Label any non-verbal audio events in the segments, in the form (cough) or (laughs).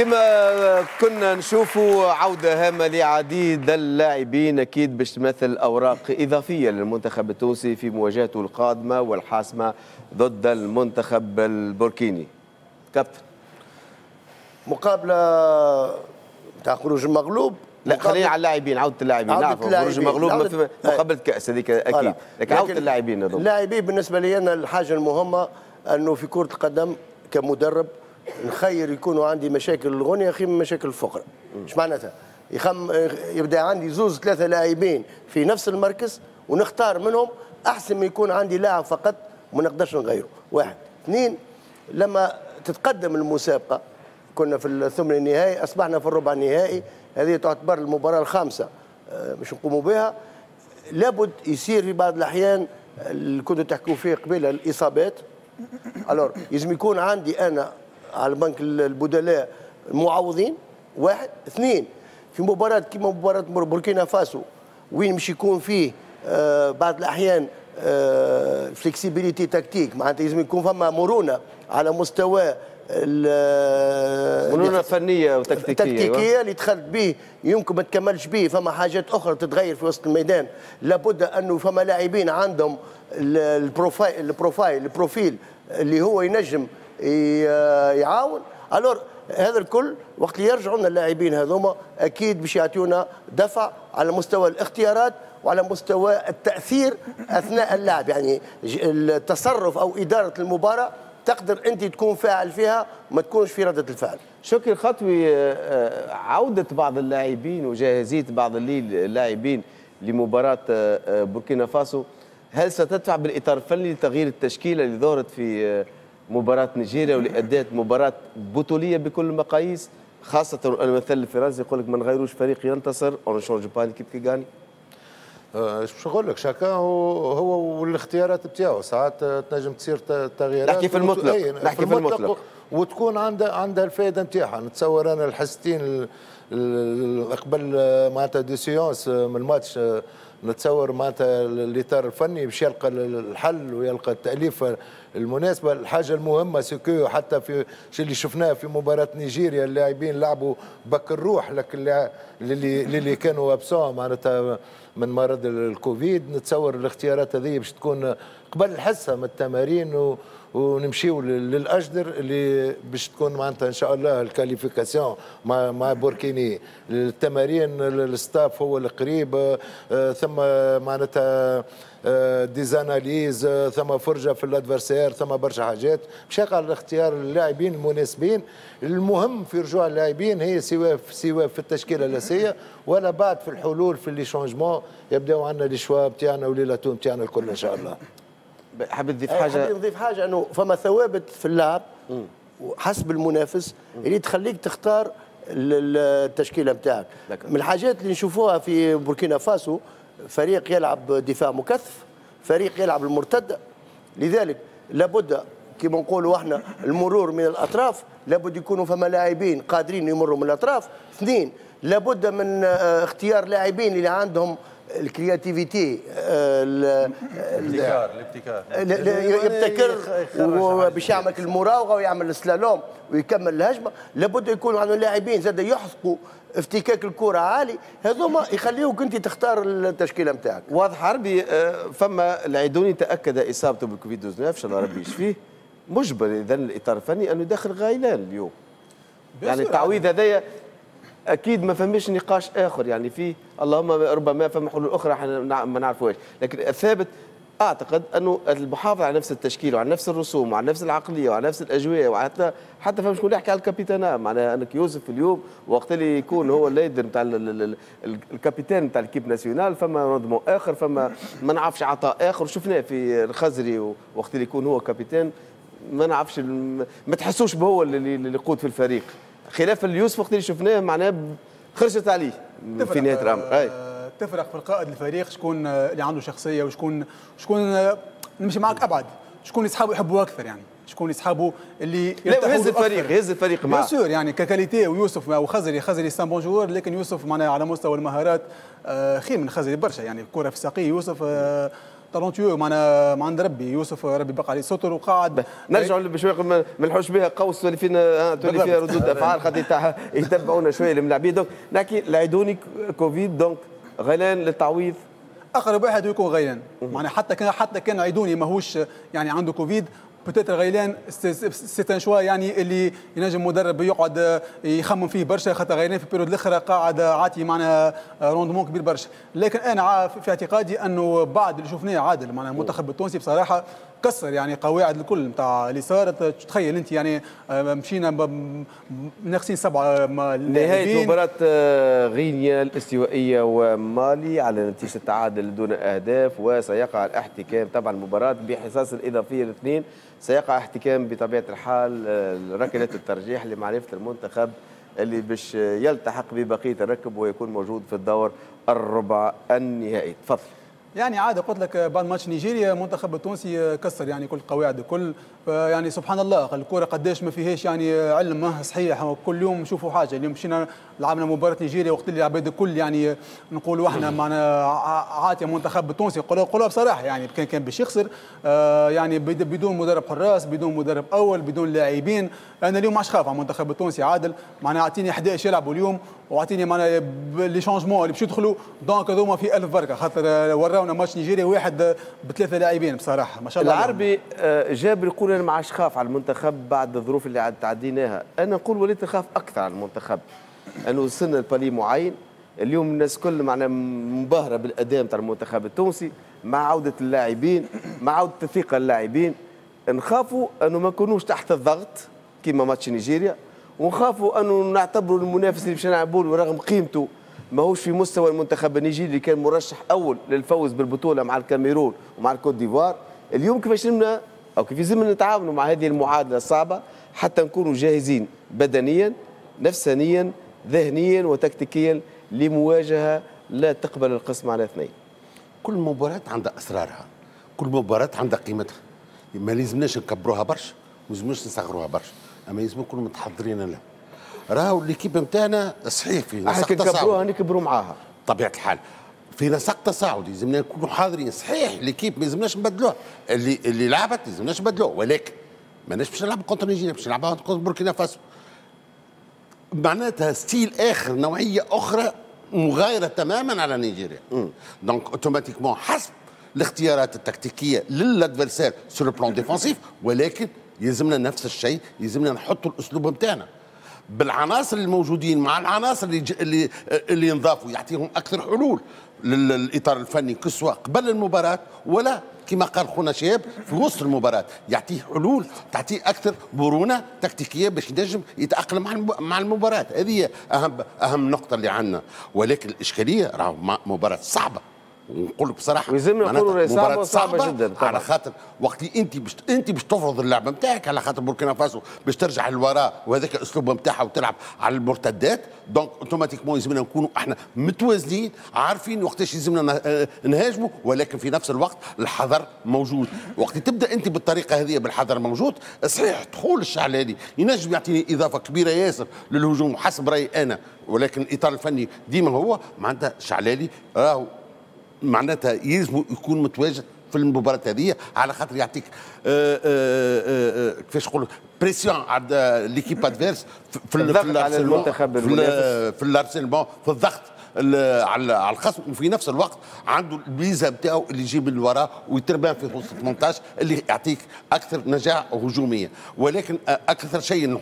كما كنا نشوفوا عودة هامة لعديد اللاعبين أكيد باش تمثل أوراق إضافية للمنتخب التونسي في مواجهته القادمة والحاسمة ضد المنتخب البوركيني كابتن. مقابلة تاع خروج المغلوب لا خلينا على اللاعبين عودة اللاعبين. نعرف اللاعبين. خروج في مقابلة كأس هذيك أكيد. لكن عودة اللاعبين اللاعبين بالنسبة لي أنا الحاجة المهمة أنه في كرة القدم كمدرب نخير يكونوا عندي مشاكل الغنية خير من مشاكل الفقر إيش معناتها؟ يخم يبدأ عندي زوز ثلاثة لاعبين في نفس المركز ونختار منهم أحسن ما يكون عندي لاعب فقط ما نقدرش نغيره. واحد. اثنين لما تتقدم المسابقة كنا في الثمن النهائي أصبحنا في الربع النهائي هذه تعتبر المباراة الخامسة آه، باش نقوموا بها. لابد يصير في بعض الأحيان اللي كنتوا تحكوا فيه قبيلة الإصابات. alors لازم يكون عندي أنا على بنك البدلاء معوضين واحد. اثنين في مباراة كما مباراة بور- بوركينا فاسو وين مش يكون فيه آه بعض الأحيان آه flexibilité tactique معناتها لازم يكون فما مرونة على مستوى ال- مرونة فنية وتكتيكية أيوة. تكتيكية اللي دخلت به يمكن ما تكملش به فما حاجات أخرى تتغير في وسط الميدان. لابد أنه فما لاعبين عندهم ال- ال profil ال profil ال profil اللي هو ينجم يعاون. alors هذا الكل وقت يرجعوا لنا اللاعبين هذوما أكيد باش يعطيونا دفع على مستوى الاختيارات وعلى مستوى التأثير أثناء اللعب. يعني التصرف أو إدارة المباراة تقدر أنت تكون فاعل فيها ما تكونش في ردة الفعل. شكري الخطوي آه، آه، عودة بعض اللاعبين وجاهزية بعض اللاعبين لمباراة آه، بوركينا فاسو. هل ستدفع بالإطار الفني لتغيير التشكيلة اللي ظهرت في مباراة نيجيريا واللي أدت مباراة بطولية بكل المقاييس خاصة المثل الفرنسي يقول لك ما نغيروش فريق ينتصر on ne change pas l'équipe qui gagne باش نقول لك شاكا هو هو والاختيارات بتاعه ساعات تنجم تصير تغييرات نحكي في المطلق. نحكي في المطلق. وتكون عندها عندها الفائده نتاعها نتصور أنا الحصتين ال- ال- قبل معناتها des séances من الماتش نتصور معناتها الاطار الفني باش يلقى ال- الحل ويلقى التاليفه المناسبة. الحاجة المهمة ce que حتى في اللي شفناه في مباراة نيجيريا اللاعبين لعبوا بك الروح لكن اللي اللي كانوا absents معناتها من مرض الكوفيد. نتصور الاختيارات هذه باش تكون قبل الحصة من التمارين و ونمشيو لل- للأجدر اللي باش تكون معناتها إن شاء الله ال qualification مع مع بوركينا. التمارين ال- ال staff هو الفريق آه، ثم معناتها آه، des analyses آه، ثم فرجة في ال adversaire ثم برشا حاجات. باش يقع اختيار اللاعبين المناسبين. المهم في رجوع اللاعبين هي سواء سواء في التشكيلة الأساسية ولا بعد في الحلول في لي شونجمون يبداو عندنا لي شوا بتاعنا وليلاتون بتاعنا الكل إن شاء الله. حابب تضيف حاجة؟ حاجة نضيف حاجة إنه فما ثوابت في اللعب حسب المنافس اللي تخليك تختار ال- ال- التشكيلة بتاعك لك. من الحاجات اللي نشوفوها في بوركينا فاسو فريق يلعب دفاع مكثف فريق يلعب المرتده لذلك لابد كما نقولوا إحنا المرور من الأطراف لابد يكونوا فما لاعبين قادرين يمروا من الأطراف. اثنين لابد من آه، اختيار لاعبين اللي عندهم الكرياتيفيتي آه، ال- الابتكار الابتكار. يبتكر وباش يعمل المراوغه ويعمل السلالوم ويكمل الهجمة لابد يكون عندهم لاعبين زاد يحققوا افتكاك الكرة عالي هذوما يخليوك انت تختار التشكيلة نتاعك واضح عربي آه، فما العيدوني تأكد إصابته بالكوفيد 19 ان شاء الله ربي يشفيه؟ مجبر اذا الإطار الفني أنه يدخل غايلان اليوم. يعني التعويض هذايا أكيد ما فماش نقاش آخر يعني في اللهم ربما فما حلول أخرى إحنا ما نعرفوهاش لكن الثابت أعتقد أنه المحافظة على نفس التشكيل وعلى نفس الرسوم وعلى نفس العقلية وعلى نفس الأجواء وحتى حتى فما شكون يحكي على ال capitanat معناها أنك يوسف اليوم وقت اللي يكون هو ال leader نتاع ال- ال- ال- ال- ال capitaine نتاع l'équipe nationale فما rendement آخر فما ما نعرفش عطاء آخر. شفناه في الخزري وقت اللي يكون هو capitaine. ما نعرفش ما تحسوش بهو اللي يقود في الفريق. خلاف اليوسف وقت اللي شفناه معناه خرجت عليه في نهاية الأمر. آه، تفرق في القائد الفريق شكون آه، اللي عنده شخصية وشكون شكون آه، نمشي معك أبعد. شكون يصحابه يحبوا أكثر يعني. شكون يصحابه اللي لا له الفريق أكثر. هز الفريق معاه سور يعني ككاليتي ويوسف وخزري خزري سان بونجور لكن يوسف معناها على مستوى المهارات آه، خير من خزري برشا يعني الكره في الساقية يوسف آه، تالونتيو معنا ما عند ربي يوسف ربي بقى عليه ستر وقاعد نرجعوا بشوي ما نلحوش بها قوس تولي فينا تولي فيها ردود افعال خاطر يتبعونا شوية الملاعبين دونك نحكي العيدوني كوفيد دونك غيلان للتعويض اقرب واحد يكون غيلان معناها حتى كان حتى كان عيدوني ماهوش يعني عنده كوفيد بتاتر غيلان سي ان شوا يعني اللي ينجم مدرب يقعد يخمم فيه برشا. خاطر غيلان في البيريود الاخرى قاعد عاطي معناها روندمون كبير برشا. لكن أنا في اعتقادي أنه بعد اللي شفناه عادل معناها المنتخب التونسي بصراحة كسر يعني قواعد الكل. نتاع اللي صارت تخيل انت يعني آه، مشينا ناقصين سبعة ما- نهاية. مباراة آه، غينيا الاستوائية ومالي على نتيجة التعادل دون أهداف وسيقع الاحتكام. طبعا المباراة بحصص الاضافيه الاثنين سيقع احتكام بطبيعة الحال آه، ركلات الترجيح لمعرفة المنتخب اللي باش يلتحق ببقية الركب ويكون موجود في الدور الربع النهائي. تفضل. يعني عادة قلت لك بعد ماتش نيجيريا المنتخب التونسي كسر يعني كل القواعد الكل. يعني سبحان الله الكرة قداش ما فيهاش يعني علم صحيح. كل يوم نشوفوا حاجة. اليوم مشينا لعبنا مباراة نيجيريا وقت اللي العباد الكل يعني نقولوا إحنا معنا عاطية المنتخب التونسي نقولوا نقولوا بصراحة يعني كان كان باش يخسر. آه، يعني بد- بدون مدرب حراس بدون مدرب أول بدون لاعبين. أنا اليوم ما خاف على المنتخب التونسي عادل. معناها أعطيني 11 يلعبوا اليوم. واعطيني معناها ب- les changements اللي باش يدخلوا donc هذوما في ألف بركة. خاطر وراونا ماتش نيجيريا واحد بثلاثة لاعبين بصراحة. ما شاء الله. العربي آه، جابر يقول أنا ما عادش خاف على المنتخب بعد الظروف اللي عاد تعديناها. أنا نقول وليت نخاف أكثر على المنتخب. أنه وصلنا لبالي معين. اليوم الناس كل معنا منبهره بالأداء نتاع المنتخب التونسي مع عودة اللاعبين مع عودة الثقه اللاعبين. نخافوا أنه ما نكونوش تحت الضغط كما ماتش نيجيريا. ونخافوا انه نعتبروا المنافس اللي باش نلعبوا له رغم قيمته. ماهوش في مستوى المنتخب النيجيري اللي كان مرشح أول للفوز بالبطولة مع الكاميرون ومع الكوت ديفوار. اليوم كيفاش لمنا أو كيف لازمنا نتعاونوا مع هذه المعادلة الصعبة حتى نكونوا جاهزين بدنيا نفسانيا ذهنيا وتكتيكيا لمواجهة لا تقبل القسم على اثنين. كل مباراة عندها أسرارها كل مباراة عندها قيمتها. ما لازمناش نكبروها برشا ما لازمناش نصغروها برشا. أما لازم نكونوا متحضرين لها راهو l'équipe نتاعنا صحيح في نسق تصاعد نكبروا معاها. طبيعة الحال. في نسق تصاعدي لازمنا نكونوا حاضرين. صحيح l'équipe ما لازمناش نبدلوها اللي اللي لعبت ما لازمناش نبدلوها ولكن ماناش باش نلعبوا contre نيجيريا باش نلعبوا contre بوركينا فاسو. معناتها style آخر نوعية أخرى مغايرة تماما على نيجيريا. donc automatiquement حسب الاختيارات التكتيكية لل adversaire sur le plan défensif ولكن يلزمنا نفس الشيء يلزمنا نحطوا الأسلوب نتاعنا بالعناصر الموجودين مع العناصر اللي اللي اللي ينضافوا يعطيهم أكثر حلول لل- للإطار الفني كسوة قبل المباراة ولا كما قال خونا شهاب في وسط المباراة. يعطيه حلول تعطيه أكثر مرونة تكتيكية باش ينجم يتأقلم مع الم- مع المباراة. هذه أهم أهم نقطة اللي عندنا. ولكن الإشكالية راهو مباراة صعبة. ونقول لك بصراحة ويلزمنا نقولوا مباراة وصعبة جداً طبعاً. على خاطر وقت اللي انت باش انت باش تفرض اللعبة نتاعك على خاطر بوركينا فاسو باش ترجع للوراء وهذاك الأسلوب نتاعها وتلعب على المرتدات donc automatiquement يلزمنا نكونوا إحنا متوازنين عارفين وقتاش يلزمنا آه، نهاجموا ولكن في نفس الوقت الحذر موجود وقت تبدأ انت بالطريقة هذه بالحذر موجود صحيح دخول الشعلالي ينجم يعطيني إضافة كبيرة ياسر للهجوم حسب رأيي أنا ولكن الإطار الفني ديما هو معناتها شعلالي راهو معناتها يلزم يكون متواجد في المباراة هذه على خاطر يعطيك آه، آه، آه، كيفاش نقولوا pression على l'équipe adverse في في ال- الضغط في المنتخب في الضغط ال- على على الخصم وفي نفس الوقت عنده الميزه نتاعو اللي يجيب من الوراء ويتربى في وسط 18 اللي يعطيك أكثر نجاح هجومية. ولكن أكثر شيء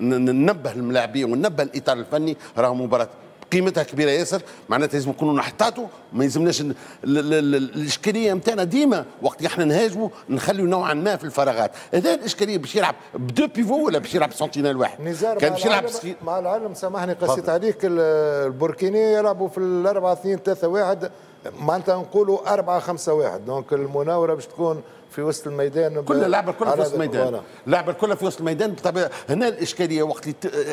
ننبه الملاعبين وننبه الإطار الفني راه مباراة قيمتها كبيرة ياسر معناتها لازم نكونوا نحتاطوا ما يلزمناش الإشكالية نتاعنا ديما وقت إحنا نهاجموا نخليوا نوعا ما في الفراغات. هذا الإشكالية باش يلعب بدو بيفو ولا باش يلعب سنتينال واحد؟ نزار كان باش يلعب مع العلم سامحني قصيت. عليك ال- البوركيني يلعبوا في الأربعة اثنين ثلاثة واحد معناتها نقولوا أربعة خمسة واحد. donc المناورة باش تكون في وسط الميدان كل اللعبه كلها في وسط الميدان. اللعبه كلها في وسط الميدان. بالطبيعه هنا الإشكالية وقت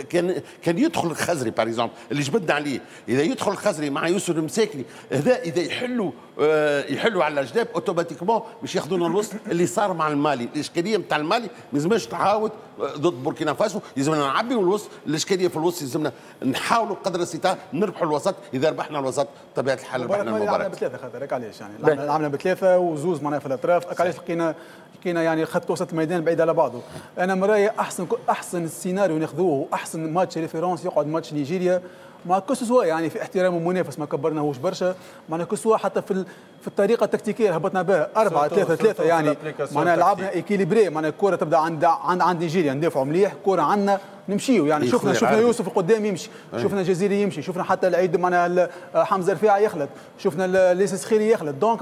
كان كان يدخل الخزري par exemple اللي جبدنا عليه. إذا يدخل الخزري مع يوسف المساكني هذا إذا يحلوا آه، يحلوا على الجناب automatiquement باش ياخذونا الوسط اللي صار مع المالي. الإشكالية نتاع المالي ما لازمناش تعاود ضد بوركينا فاسو. لازمنا نعبيو الوسط. الإشكالية في الوسط لازمنا نحاولوا قدر الاستطاعة نربحوا الوسط. إذا ربحنا الوسط طبيعة الحال ربحنا المباراة. لعبنا بثلاثة خاطر علاش يعني لعبنا لعبنا بثلاثة وزوز معناها في الأطراف. علاش لقينا لقينا يعني خط وسط الميدان بعيد على بعضه. أنا من رايي احسن أحسن سيناريو ناخذوه أحسن match référence يقعد ماتش نيجيريا. مع كسوا يعني في احترام المنافس ما كبرناهوش برشا. معناها كسوا حتى في في الطريقة التكتيكية هبطنا بها. 4 surtout- 3 3 surtout في يعني معناها لعبنا. équilibré معناها الكره تبدأ عند عند عند نيجيريا ندافعوا مليح كره عندنا نمشيو. يعني شفنا شفنا العربي. يوسف القدام يمشي شفنا جزيري يمشي شفنا حتى العيد معناها حمزة رفاعي يخلط شفنا إلياس سخيري يخلط. donc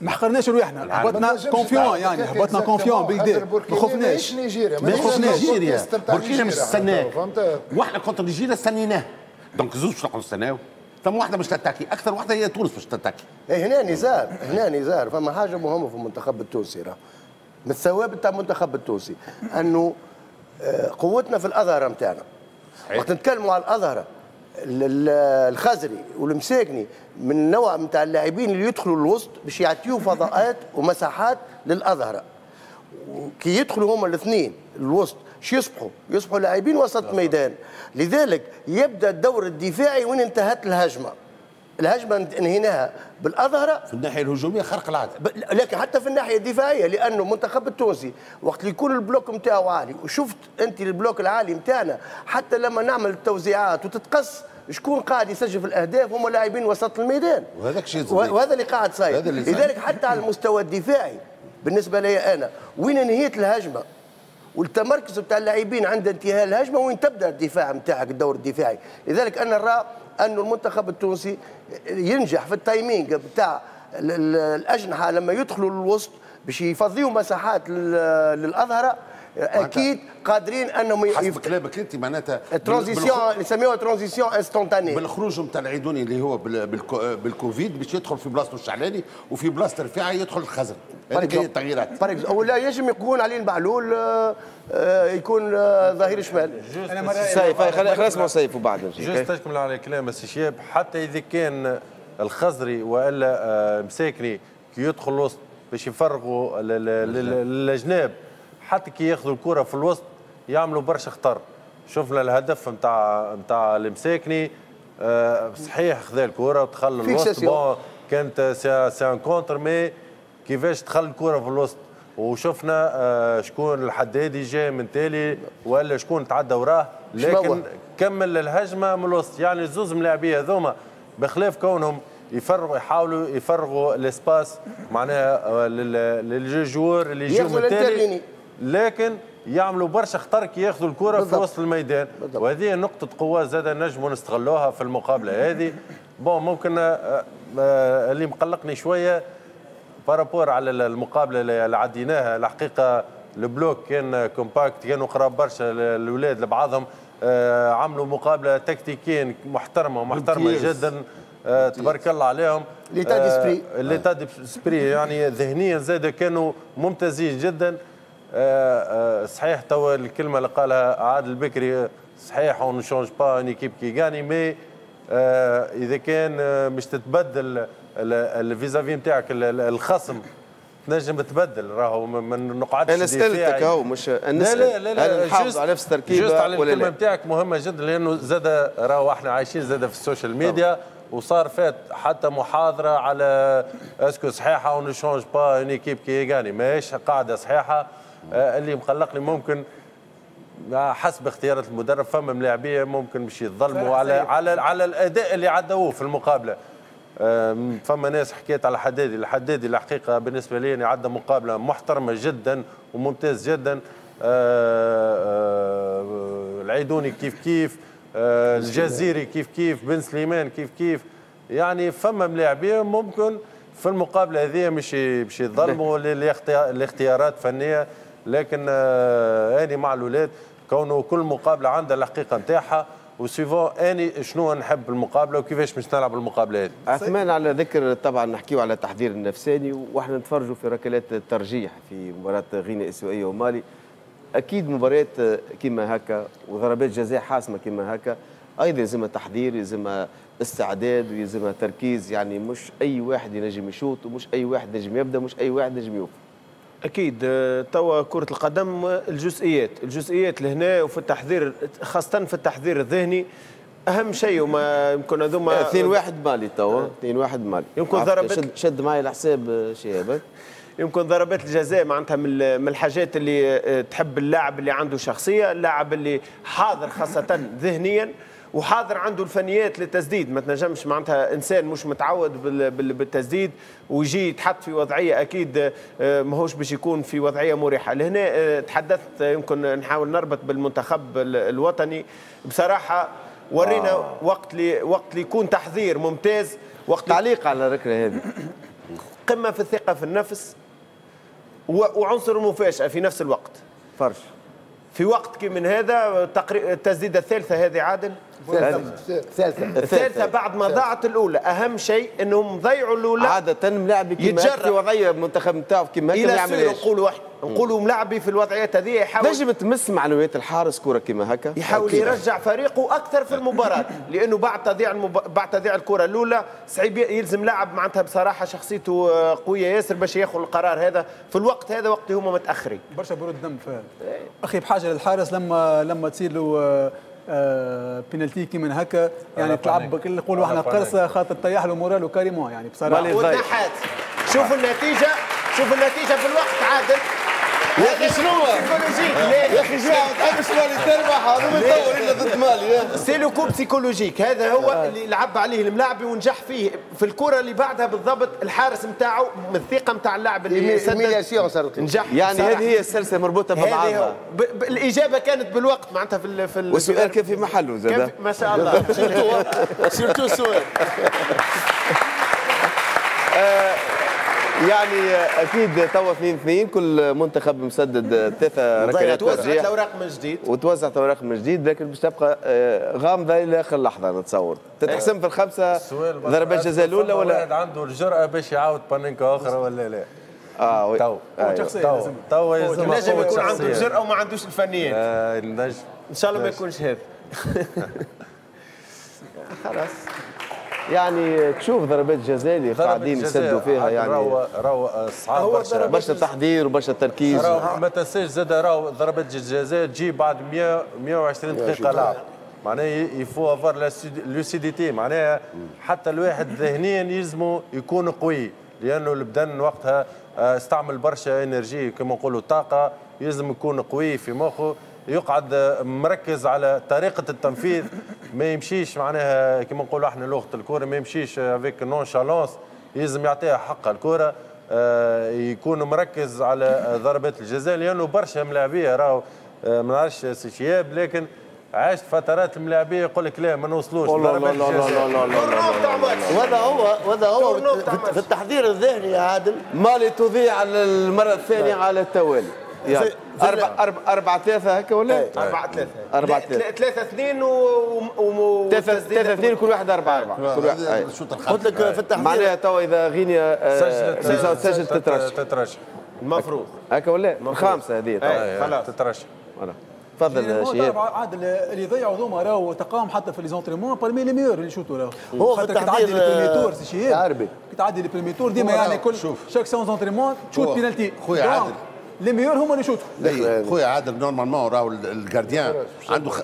ما حقرناش رواحنا هبطنا confiants يعني هبطنا confiants بالكدا ما خفناش. نيجيريا ما خفناش. نيجيريا. بوركينا مش استناك وإحنا contre نيجيريا استنيناه donc زوج باش نقعدوا نستناو ثم واحدة مش تتاكي. أكثر واحدة هي تونس باش تتاكي. إيه هنا نزار. هنا نزار. فما حاجة مهمة في المنتخب التونسي راه. من الثوابت تاع المنتخب التونسي. أنه آه، قوتنا في الأظهرة نتاعنا وقت نتكلموا على الأظهرة ال- ال- الخزري والمساكني من النوع نتاع اللاعبين اللي يدخلوا الوسط باش يعطيوا فضاءات ومساحات للأظهرة. كي يدخلوا هما الاثنين الوسط شو يصبحوا؟ يصبحوا لاعبين وسط الميدان لذلك يبدأ الدور الدفاعي وين انتهت الهجمة. الهجمة انهيناها بالأظهرة. في الناحية الهجومية خارق العاده لكن حتى في الناحية الدفاعية لأنه المنتخب التونسي وقت اللي يكون ال bloc نتاعو عالي وشفت أنت ال bloc العالي نتاعنا حتى لما نعمل التوزيعات وتتقص شكون قاعد يسجل في الأهداف؟ هم لاعبين وسط الميدان. وهذاك شيء وهذا اللي قاعد صاير. لذلك حتى على المستوى الدفاعي بالنسبة لي أنا وين انهيت الهجمة؟ والتمركز بتاع اللاعبين عند انتهاء الهجمة وين تبدأ الدفاع نتاعك الدور الدفاعي؟ لذلك أنا نرى أنه المنتخب التونسي ينجح في ال timing بتاع ال- ال- الأجنحة لما يدخلوا للوسط باش يفضيوا مساحات لل- للأظهرة أكيد قادرين أنهم حسب يف... كلامك أنت معناتها ال transition يسميوها transition instantanée بالخروج نتاع العيدوني اللي هو بال- بالكو- بالكوفيد باش يدخل في بلاصته الشعلالي وفي بلاصة رفاعي يدخل الخزري. هذيك هي التغييرات. ولا يجب يكون علي المعلول آه، آه، يكون آه، ظهير شمال. سيف خلينا نسمعوا سيف وبعد juste تكمل على كلام السي شياب حتى إذا كان الخزري وإلا آه، مساكني كي يدخل الوسط باش يفرغوا للجناب حتى كي ياخذوا الكرة في الوسط يعملوا برشا خطر شفنا الهدف نتاع نتاع المساكني آه، صحيح خذا الكرة ودخل الوسط. bon كانت c'est un contre mais كيفاش دخل الكرة في الوسط وشفنا آه، شكون الحدادي جاي من تالي ولا شكون تعدى وراه؟ لكن كمل الهجمة من الوسط يعني الزوز ملاعبيه هذوما بخلاف كونهم يفرغوا يحاولوا يفرغوا ال espaces معناها آه، لل- للجوار اللي يجوا من التالي. لكن يعملوا برشا خطر كي ياخذوا الكرة في بالضبط. وسط الميدان بالضبط. وهذه نقطة قوة زاد نجموا نستغلوها في المقابلة هذه bon ممكن آه، آه، اللي مقلقني شوية par rapport على المقابلة اللي عديناها الحقيقة ال bloc كان compact كانوا قراب برشا الاولاد لبعضهم آه، عملوا مقابلة تكتيكيا محترمة ومحترمه ممتاز. جدا تبارك الله عليهم l'état d'esprit. l'état d'esprit يعني ذهنيا زاد كانوا ممتازين جدا صحيح توا الكلمة اللي قالها عادل البكري صحيح on change pas une équipe qui gagne mais آه، إذا كان آه، مش تتبدل ال vis-à-vis نتاعك الخصم تنجم تبدل راهو ما نقعدش أنا سألتك. أهو مش لا نسأل. لا لا لا هل نحافظ juste- على نفس juste التركيبه على ولا الكلمة لا؟ نتاعك مهمة جدا لأنه زاد راهو إحنا عايشين زاد في ال social media وصار فات حتى محاضرة على est-ce que صحيحة on change pas une équipe qui gagne ماهيش قاعدة صحيحة آه، اللي مقلقني ممكن مع حسب اختيارات المدرب فما ملاعبية ممكن باش يتظلموا على على على الأداء اللي عدوه في المقابلة. فما ناس حكيت على حدادي. الحدادي الحقيقة بالنسبة لي يعني عدى مقابلة محترمة جدا وممتاز جدا. آه، آه، العيدوني كيف كيف آه، الجزيري كيف كيف بن سليمان كيف كيف. يعني فما ملاعبية ممكن في المقابلة هذه مش مش يتظلموا (laughs) لاختيارات فنيه لكن آه، أني مع الاولاد كونه كل مقابلة عندها الحقيقة نتاعها وسيفون أني شنو نحب المقابلة وكيفاش باش نلعب المقابلة هذه. عثمان على ذكر طبعا نحكيو على التحضير النفساني وإحنا نتفرجوا في ركلات الترجيح في مباراة غينيا إسيوية ومالي. أكيد مباريات كيما هكا وضربات جزاء حاسمة كيما هكا. أيضا يلزمها تحضير يلزمها استعداد ويلزمها تركيز يعني مش أي واحد ينجم يشوط ومش أي واحد ينجم يبدأ مش أي واحد ينجم يوقف. أكيد آه، توا كرة القدم آه، الجزئيات. الجزئيات لهنا وفي التحضير خاصة في التحضير الذهني أهم شيء وما يمكن هذوما. 2 1 مالي توا. 2 1 مالي. يمكن ضربت- شد, شد معي الحساب آه، شهاب يمكن ضربات الجزاء معناتها من ال- من الحاجات اللي تحب اللاعب اللي عنده شخصية اللاعب اللي حاضر خاصة ذهنيا. وحاضر عنده الفنيات للتسديد. ما تنجمش معناتها إنسان مش متعود بال- بال- بالتسديد ويجي يتحط في وضعية أكيد آه، ماهوش باش يكون في وضعية مريحة. لهنا آه، تحدثت آه، يمكن نحاول نربط بالمنتخب ال- الوطني. بصراحة ورينا آه. وقت لي وقت اللي يكون تحضير ممتاز وقت تعليق على الركلة هذه. قمة في الثقة في النفس وعنصر المفاجاه في نفس الوقت. فرش. في وقت كي من هذا تقري- التسديدة الثالثة هذه عادل؟ ثالثة. الثالثة بعد ما ضاعت الأولى. أهم شيء إنهم ضيعوا الأولى. عادة ملاعبي كيما يتجرأ. وضعية المنتخب نتاعو كيما هكا ما يعملهاش نقولوا واحد. نقولوا ملاعبي في الوضعيات هذه يحاول نجم تمس معنويات الحارس كرة كيما هكا؟ يحاول يرجع فريقه أكثر في المباراة (laughs) لأنه بعد تضييع المب... بعد تضييع الكرة الأولى صعيب يلزم لاعب معناتها بصراحة شخصيته آه، قوية ياسر باش ياخذ القرار هذا. في الوقت هذا وقت هما متأخرين. برشا برود دم فعلا أخي بحاجة للحارس لما لما تصير له آه، آه، بينالتي كي من هكا يعني تلعب نقولوا إحنا. قرصة خاطر تريح له moral و carrément يعني بصراحة. والنحات شوف النتيجة. شوف النتيجة في الوقت عادل. يا أخي شنو psychologique يا أخي جماعة تحبش مالي تربح هذا ما يدور إلا ضد مالي c'est le coup psychologique هذا هو اللي لعب عليه الملاعبي ونجح فيه في الكرة اللي بعدها بالضبط الحارس نتاعو من الثقة نتاع اللاعب اللي سدد. نجح يعني. هذه هي هذه هو ببعضها. الإجابة كانت بالوقت معناتها في. في ال... والسؤال كان في محله زاد. ما شاء الله (laughs) سيرتو السؤال يعني أكيد توا 2 2 كل منتخب مسدد ثلاثة ركلات توزعت الأوراق من جديد. وتوزعت اوراق من جديد لكن باش تبقى آه، غامضة إلى آخر لحظة نتصور. تتحسم في الخمسة ضربات جزاء الأولى ولا؟ واحد عنده الجرأة باش يعاود بانينكا أخرى ولا لا؟ آه oui. تو. شخصية تو. لازم. تو نجم يكون عنده الجرأه وما عندوش الفنيات آه، النجم. إن شاء الله ما يكونش هذا. (laughs) خلاص. يعني تشوف ضربات جزاء اللي قاعدين يسدوا فيها يعني. راهو راهو هو برشا. برشا تحضير وبرشا تركيز. راهو ما تنساش زاد راهو ضربات الجزاء تجي بعد 100 120 دقيقة لعب معناها il faut avoir lucidité معناها حتى الواحد ذهنيا يلزمه يكون قوي. لأنه البدن وقتها آه، استعمل برشا énergie كما نقولوا طاقة يلزم يكون قوي في مخه. يقعد مركز على طريقة التنفيذ. ما يمشيش معناها كما نقولوا إحنا لغة الكورة ما يمشيش avec nonchalance يلزم يعطيها حقها الكورة آه، يكون مركز على ضربات الجزاء لأنه برشا ملاعبية راهو آه، ما نعرفش سي شهاب لكن عشت فترات الملاعبيه يقول لك لا ما نوصلوش. لا لا لا لا. لا لا لا لا وهذا هو وهذا هو في- التحضير الذهني يا عادل؟ مالي تضيع المرة الثانية على التوالي. يعني في- في أربعة أربعة أربعة ثلاثة هكا ولا؟ أربعة ثلاثة أربعة لا، ثلاثة. ثلاثة اثنين و و- ثلاثة ثلاثة اثنين كل واحد أربعة أربعة. كل واحد قلت لك في التحضير معناها توا إذا غينيا آه، سجلت تترشح. تترشح. المفروض. هكا ولا؟ الخامسة هذه. أي، خلاص. تترشح. تفضل يعني شهاب تعرف عادل اللي يضيعوا ذوما راهو تقام حتى في les entraînements parmi les meilleurs اللي شوتوا راهو. هو في خاطر كي التحضير، تعدي لي آه، tour سي عربي. كي تعدي les premiers tours ديما يعني كل شوف. chaque séance d'entraînement تشوت بينالتي خويا عادل. les meilleurs هما اللي يشوتوا لا خويا عادل normalement راهو ال gardien. عنده خ...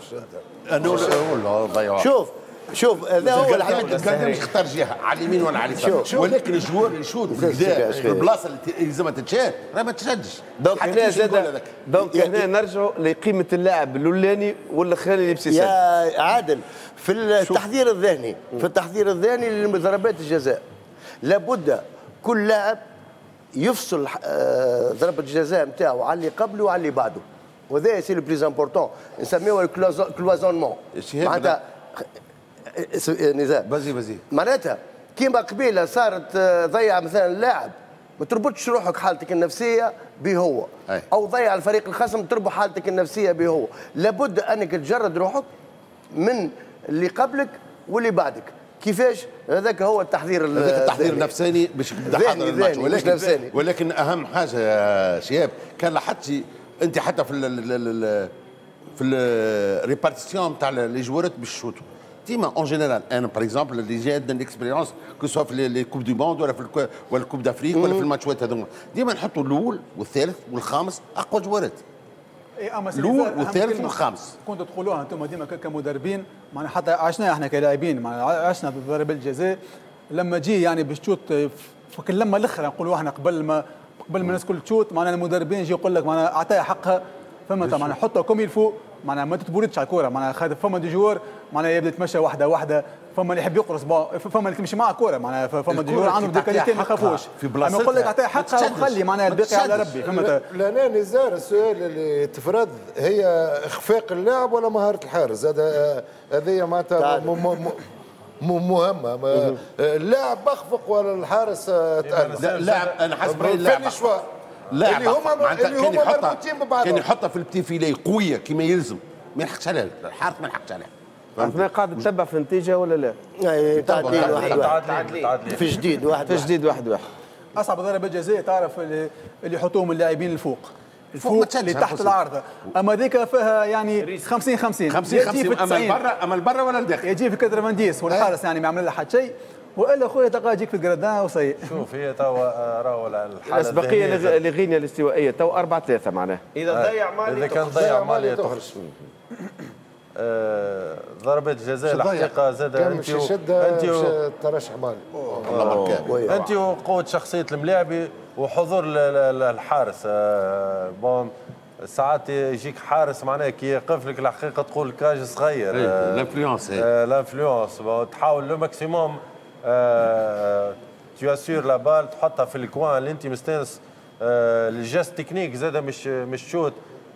شوف شوف هذا هو ال gardien مش اختار جهة على اليمين ولا على اليسار. شوف. ولكن ال joueur يشوط. البلاصة اللي يلزمها تتشاد راه ما تشدش. donc هنا زاد. donc هنا نرجعوا لقيمة اللاعب الأولاني والاخراني اللي يسجل يا عادل في التحضير الذهني في التحضير الذهني لضربات الجزاء لابد كل لاعب يفصل آه، ضربة الجزاء نتاعو على اللي قبله وعلى اللي بعده. وهذا c'est le plus important نسميوه ال cloisonnement معناتها س- نزار بزي بزي. معناتها كيما قبيلة صارت آه، ضيع مثلا اللاعب ما تربطش روحك حالتك النفسية به هو. أي. أو ضيع الفريق الخصم تربط حالتك النفسية به هو. لابد أنك تجرد روحك من اللي قبلك واللي بعدك. كيفاش؟ هذاك هو التحضير ال- هذاك التحضير. النفساني باش حاضر الماتش. ولكن نفساني. ولكن أهم حاجة يا شهاب كان لاحظتي أنت حتى في ال في ال répartition نتاع les joueur ات باش يشوتوا. ديما en général أنا par exemple اللي جا عندنا ال expérience que ce soit في les coupes du monde ولا في ولا ال coupe d'Afrique ولا في الماتشات هذوما. ديما نحطوا الأول والثالث والخامس أقوى joueur ات. الأول زاد أهم والثالث والخامس. كنتوا تقولوها أنتم ديما كمدربين معنا حتى عشناها إحنا كلاعبين معنا عشنا ضربات الجزاء. لما جي يعني باش تشوت في كل لما الآخر نقولوا إحنا قبل ما قبل ما الناس كل تشوت معنا المدربين يجي يقول لك معنا أعطيها حقها. فما معنا حطها comme il faut معناها ما تتبوردش على الكوره معناها خاطر فما des joueurs معناها يبدأ يتمشى واحدة واحدة فما اللي يحب يقرص فما اللي تمشي معاه كورة معناها فما des joueurs عندهم كي des qualités ما يخافوش في بلاصتها. يقول لك أعطيها حقها. وخلي معناها الباقي على. ربي فهمت؟ لأنا نزار السؤال اللي تفرض هي إخفاق اللاعب ولا مهارة الحارس؟ هذا هذه معناتها مهمة. ما- اللاعب أخفق ولا الحارس تألق لا لاعب أنا حسب اللاعب لاعب اللي هما اللي هما مربوطين ببعضهم. كان يحطها في البتيفيلي قوية كما يلزم. ما يلحقش عليها الحارس ما يلحقش عليها. عرفنا قاعد تتبع في النتيجة ولا لا؟ أي، تعديل واحد واحد. تعادلين تعادلين. في جديد واحد في جديد واحد واحد. أصعب ضربة جزاء تعرف اللي, اللي يحطوهم اللاعبين الفوق ما الفوق اللي تحت. العارضه أما ذيك فيها يعني 50 50 50 يجي في 50 أما 90 البرا أما البرا ولا الداخل. يجي في 90 والحارس يعني ما عمل له حد شيء. والا خويا تلقاه يجيك في ال gardien aussi. شوف هي توا آه، راهو الحالة (laughs) الأسبقية لغينيا الاستوائية تو 4 3 معناها إذا ضيع مالي إذا كان. ضيع مالي تخرج. آه، ضربة الجزاء الحقيقة زاد. أنت أنت ترشح مالي. أنت وقوة شخصية الملاعبي وحضور ال- ال- الحارس. آه، bon ساعات يجيك حارس معناه كي يقف لك الحقيقة تقول cage صغير. آه، ال influence آه، l'influence تحاول le maximum tu assures la balle تحطها في ال coin اللي انت مستانس ال geste technique زاد مش مش شوت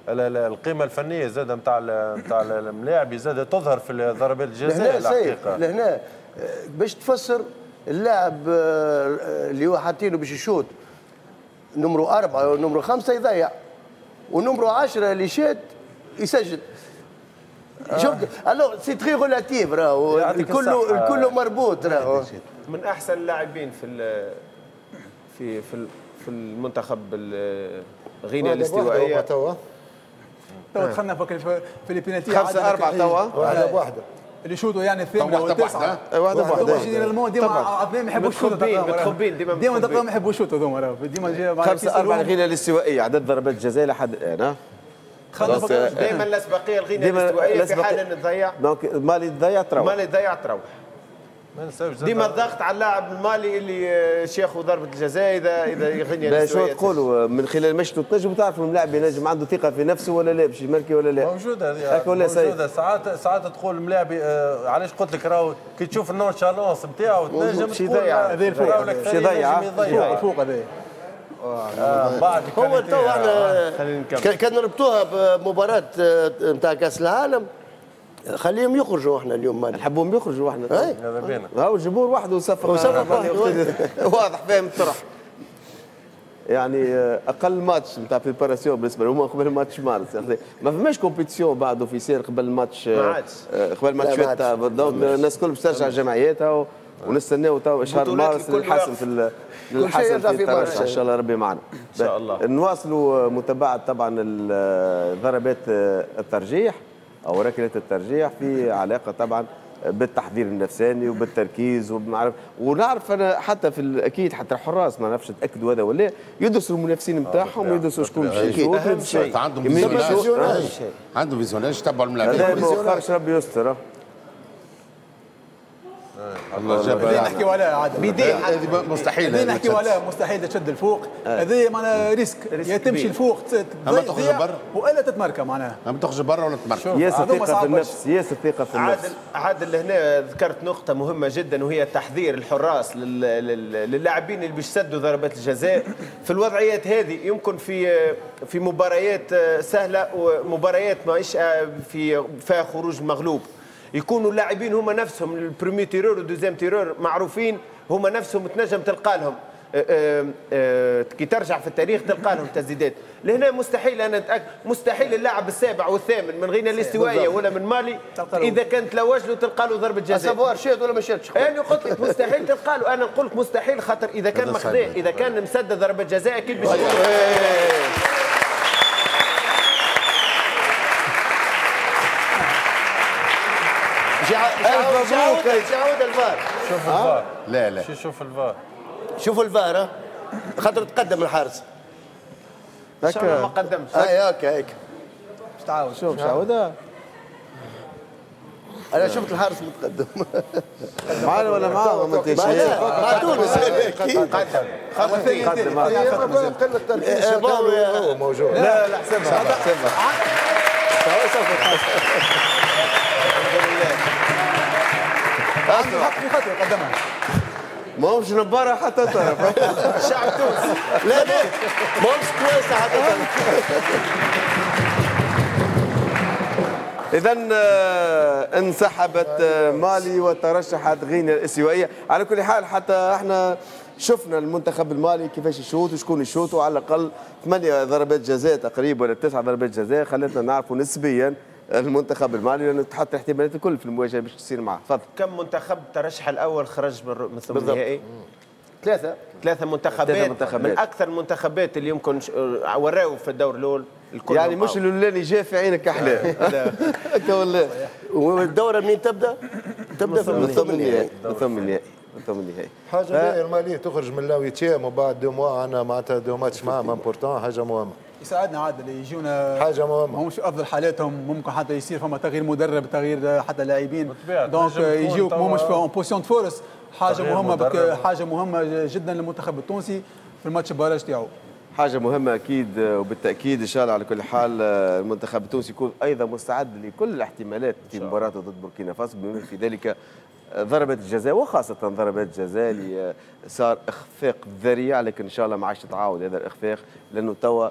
ال- ال- القيمه الفنيه زاد نتاع نتاع الملاعب زاد تظهر في ضربات الجزاء الحقيقة لهنا آه، باش تفسر اللاعب آه، اللي هو حاطينه باش يشوط numéro أربعة و numéro خمسة يضيع و numéro عشرة اللي شات يسجل. شفت alors c'est très relatif راهو. الكل. الكل مربوط راهو. من أحسن اللاعبين في ال- في في في المنتخب ال- غينيا الاستوائية. توا. تو دخلنا في في البينالتي خمسة عادة أربعة كان- توا. واحدة بواحدة. اللي يشوطوا يعني بواحدة. أي واحدة بواحدة ديما طبعاً. عظيم ما يحبوش يشوطوا متخبين- ديما ديما ما يحبوش يشوطوا هذوما. ديما خمسة أربعة كيسألوهم. لغينيا الاستوائية. عدد ضربات الجزاء لحد الآن بس، فكرة. دائما الاسبقيه ديما الاستوائيه في حال ان تضيع donc مالي تضيع تروح. مالي تضيع تروح. ديما الضغط على اللاعب المالي اللي آه، باش ياخذ ضربه الجزاء اذا إذا لا شو تقولوا من خلال مشيتو تنجم تعرفوا الملاعب ينجم عنده ثقة في نفسه ولا لا باش يماركي ولا لا. موجودة هذه ولا سيد؟ موجودة ساعات ساعات تقول الملاعبي آه، علاش قلت لك راهو كي تشوف ال nonchalance نتاعو تنجم تقول. آه، الأكثرية يضيع. فوق يضيع. فوق هذا آه، بعد هو تو آه. إحنا نكمل. كان- كان نربطوها بمباراة نتاع كأس العالم خليهم يخرجوا إحنا اليوم مالي نحبهم يخرجوا إحنا أي. هذا بينا هاو الجمهور وحده وصفق وصفق مالي واحد. (laughs) واضح فاهم الطرح يعني آه، أقل ماتش نتاع préparation بالنسبة لهم قبل ماتش مارس يعني ما فماش compétition بعد officielle قبل الماتش آه، ما عادش. آه، قبل match donc الناس الكل باش ترجع جمعياتها ونستناو تو شهر مارس للحسم. في للحسم في في الترشح. ان شاء الله ربي معنا إن شاء الله. نواصلوا متابعة طبعا ضربات الترجيح أو ركلة الترجيح في علاقة طبعا بالتحضير النفساني وبالتركيز وبنعرف ونعرف أنا حتى في أكيد حتى الحراس ما نعرفش نتاكدوا هذا ولا يدرسوا المنافسين نتاعهم ويدرسوا شكون باش يشوط شيء. عندهم visionnage. آه. عندهم visionnage تبعوا هذا الملاعبين ما وخرش ربي يستر آه. الله جاب هذه نحكيو عليها عاد. هذه مستحيل نحكيو تشد. عليها مستحيل تشد الفوق. هذه معناها ريسك. يا تمشي كبير. الفوق أما تخرج تضيع برا. وإلا تتمركى معناها. ما تخرج برا ولا تمرك ياسر ثقة في النفس ياسر ثقة في النفس. عادل عادل هنا ذكرت نقطة مهمة جدا وهي تحذير الحراس لل- لل- للاعبين اللي بيسدوا ضربات الجزاء. في الوضعيات هذه يمكن في في مباريات سهلة ومباريات ماهيش في فيها خروج مغلوب. يكونوا اللاعبين هما نفسهم ال premier tireur وال deuxième tireur معروفين هما نفسهم تنجم تلقى لهم آه، آه، آه، كي ترجع في التاريخ تلقى لهم تسديدات. لهنا مستحيل أنا أتأكد مستحيل اللاعب السابع والثامن من غينا الاستوائية ولا من مالي. إذا كان تلوج له تلقى له ضربة جزاء. savoir شات ولا ما شاتش يعني قلت لك مستحيل تلقى له. أنا نقول لك مستحيل خاطر إذا كان مخذاه صحيح. إذا كان مسدد ضربة جزاء أكيد باش ألف مبروك الفار شوف الفار لا لا شو شوف الفار شوفوا الفار. خاطر تقدم الحارس الله ما قدمش هاي هكا هيك تعاود شوف شعودة أنا شفت الحارس متقدم معنا ولا معاهم انت مع مع تونس قدم يا- هو موجود لا لا حسبها حسبها عنده حق في خطوه قدمها. ما همش نبارة حتى طرف. (laughs) شعب تونس لا لا. ماهوش كويسة حتى اذا انسحبت آه، مالي وترشحت غينيا الاستوائيه على كل حال حتى إحنا شفنا المنتخب المالي كيفاش يشوط وشكون يشوط وعلى الأقل ثمانية ضربات جزاء تقريبا ولا تسع ضربات جزاء خلتنا نعرفوا نسبيا المنتخب المالي لأنه تحط الاحتمالات الكل في المواجهة باش تصير معه. تفضل. كم منتخب ترشح الأول خرج من من ثم النهائي؟ ثلاثة. ثلاثة منتخبات, ثلاثة منتخبات. من أكثر المنتخبات اللي يمكن ش- وراو في الدور الأول الكل يعني مش الاولاني جاء في عينك احلام هكا (laughs) ولا. والدورة منين تبدأ؟ تبدأ في من ثم النهائي. النهائي. من ثم النهائي. من ثم النهائي. حاجة باهيه المالي تخرج من ال huitième وبعد deux mois عندنا معناتها deux matchs معاهم importants حاجة مهمة. يساعدنا عادل يجونا. حاجة مهمة. ما همش في أفضل حالاتهم ممكن حتى يصير فما تغيير مدرب تغيير حتى لاعبين. بالطبيعة، donc يجيوك همش في de force حاجة مهمة بك. حاجة مهمة جدا للمنتخب التونسي في ال match ال barrage تاعو. حاجة مهمة أكيد وبالتأكيد إن شاء الله على كل حال المنتخب التونسي يكون أيضا مستعد لكل الاحتمالات في مباراته ضد بوركينا فاسو. بما في ذلك ضربات الجزاء وخاصة ضربات الجزاء اللي صار إخفاق ذريع لكن إن شاء الله ما عادش يتعاود هذا الإخفاق لأنه توا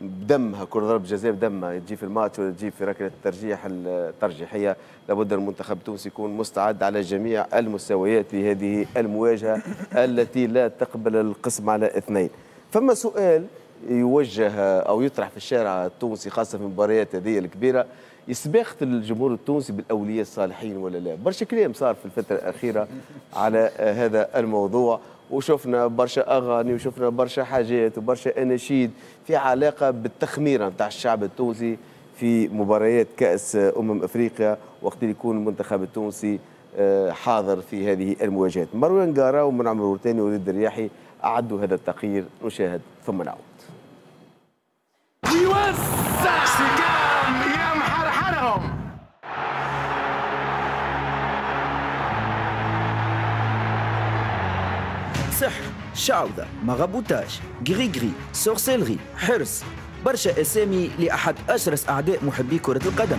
بدمها كل ضربة جزاء بدمها. تجي في الماتش ولا تجي في ركلة الترجيح الترجيحية لابد المنتخب التونسي يكون مستعد على جميع المستويات في هذه المواجهة التي لا تقبل القسم على اثنين. فما سؤال يوجه أو يطرح في الشارع التونسي خاصة في المباريات هذه الكبيرة يسبخت الجمهور التونسي بالأولياء الصالحين ولا لا؟ برشا كلام صار في الفترة الأخيرة على هذا الموضوع. وشفنا برشا أغاني وشفنا برشا حاجات وبرشا أناشيد في علاقة بالتخميره نتاع الشعب التونسي في مباريات كأس أمم أفريقيا وقت اللي يكون المنتخب التونسي آه، حاضر في هذه المواجهات. مروان قارا ومن عمرو ثاني وليد الرياحي أعدوا هذا التقرير نشاهد ثم نعود. سحر شعوذة maraboutage gri-gri sorcellerie حرز. برشا أسامي لأحد أشرس أعداء محبي كرة القدم.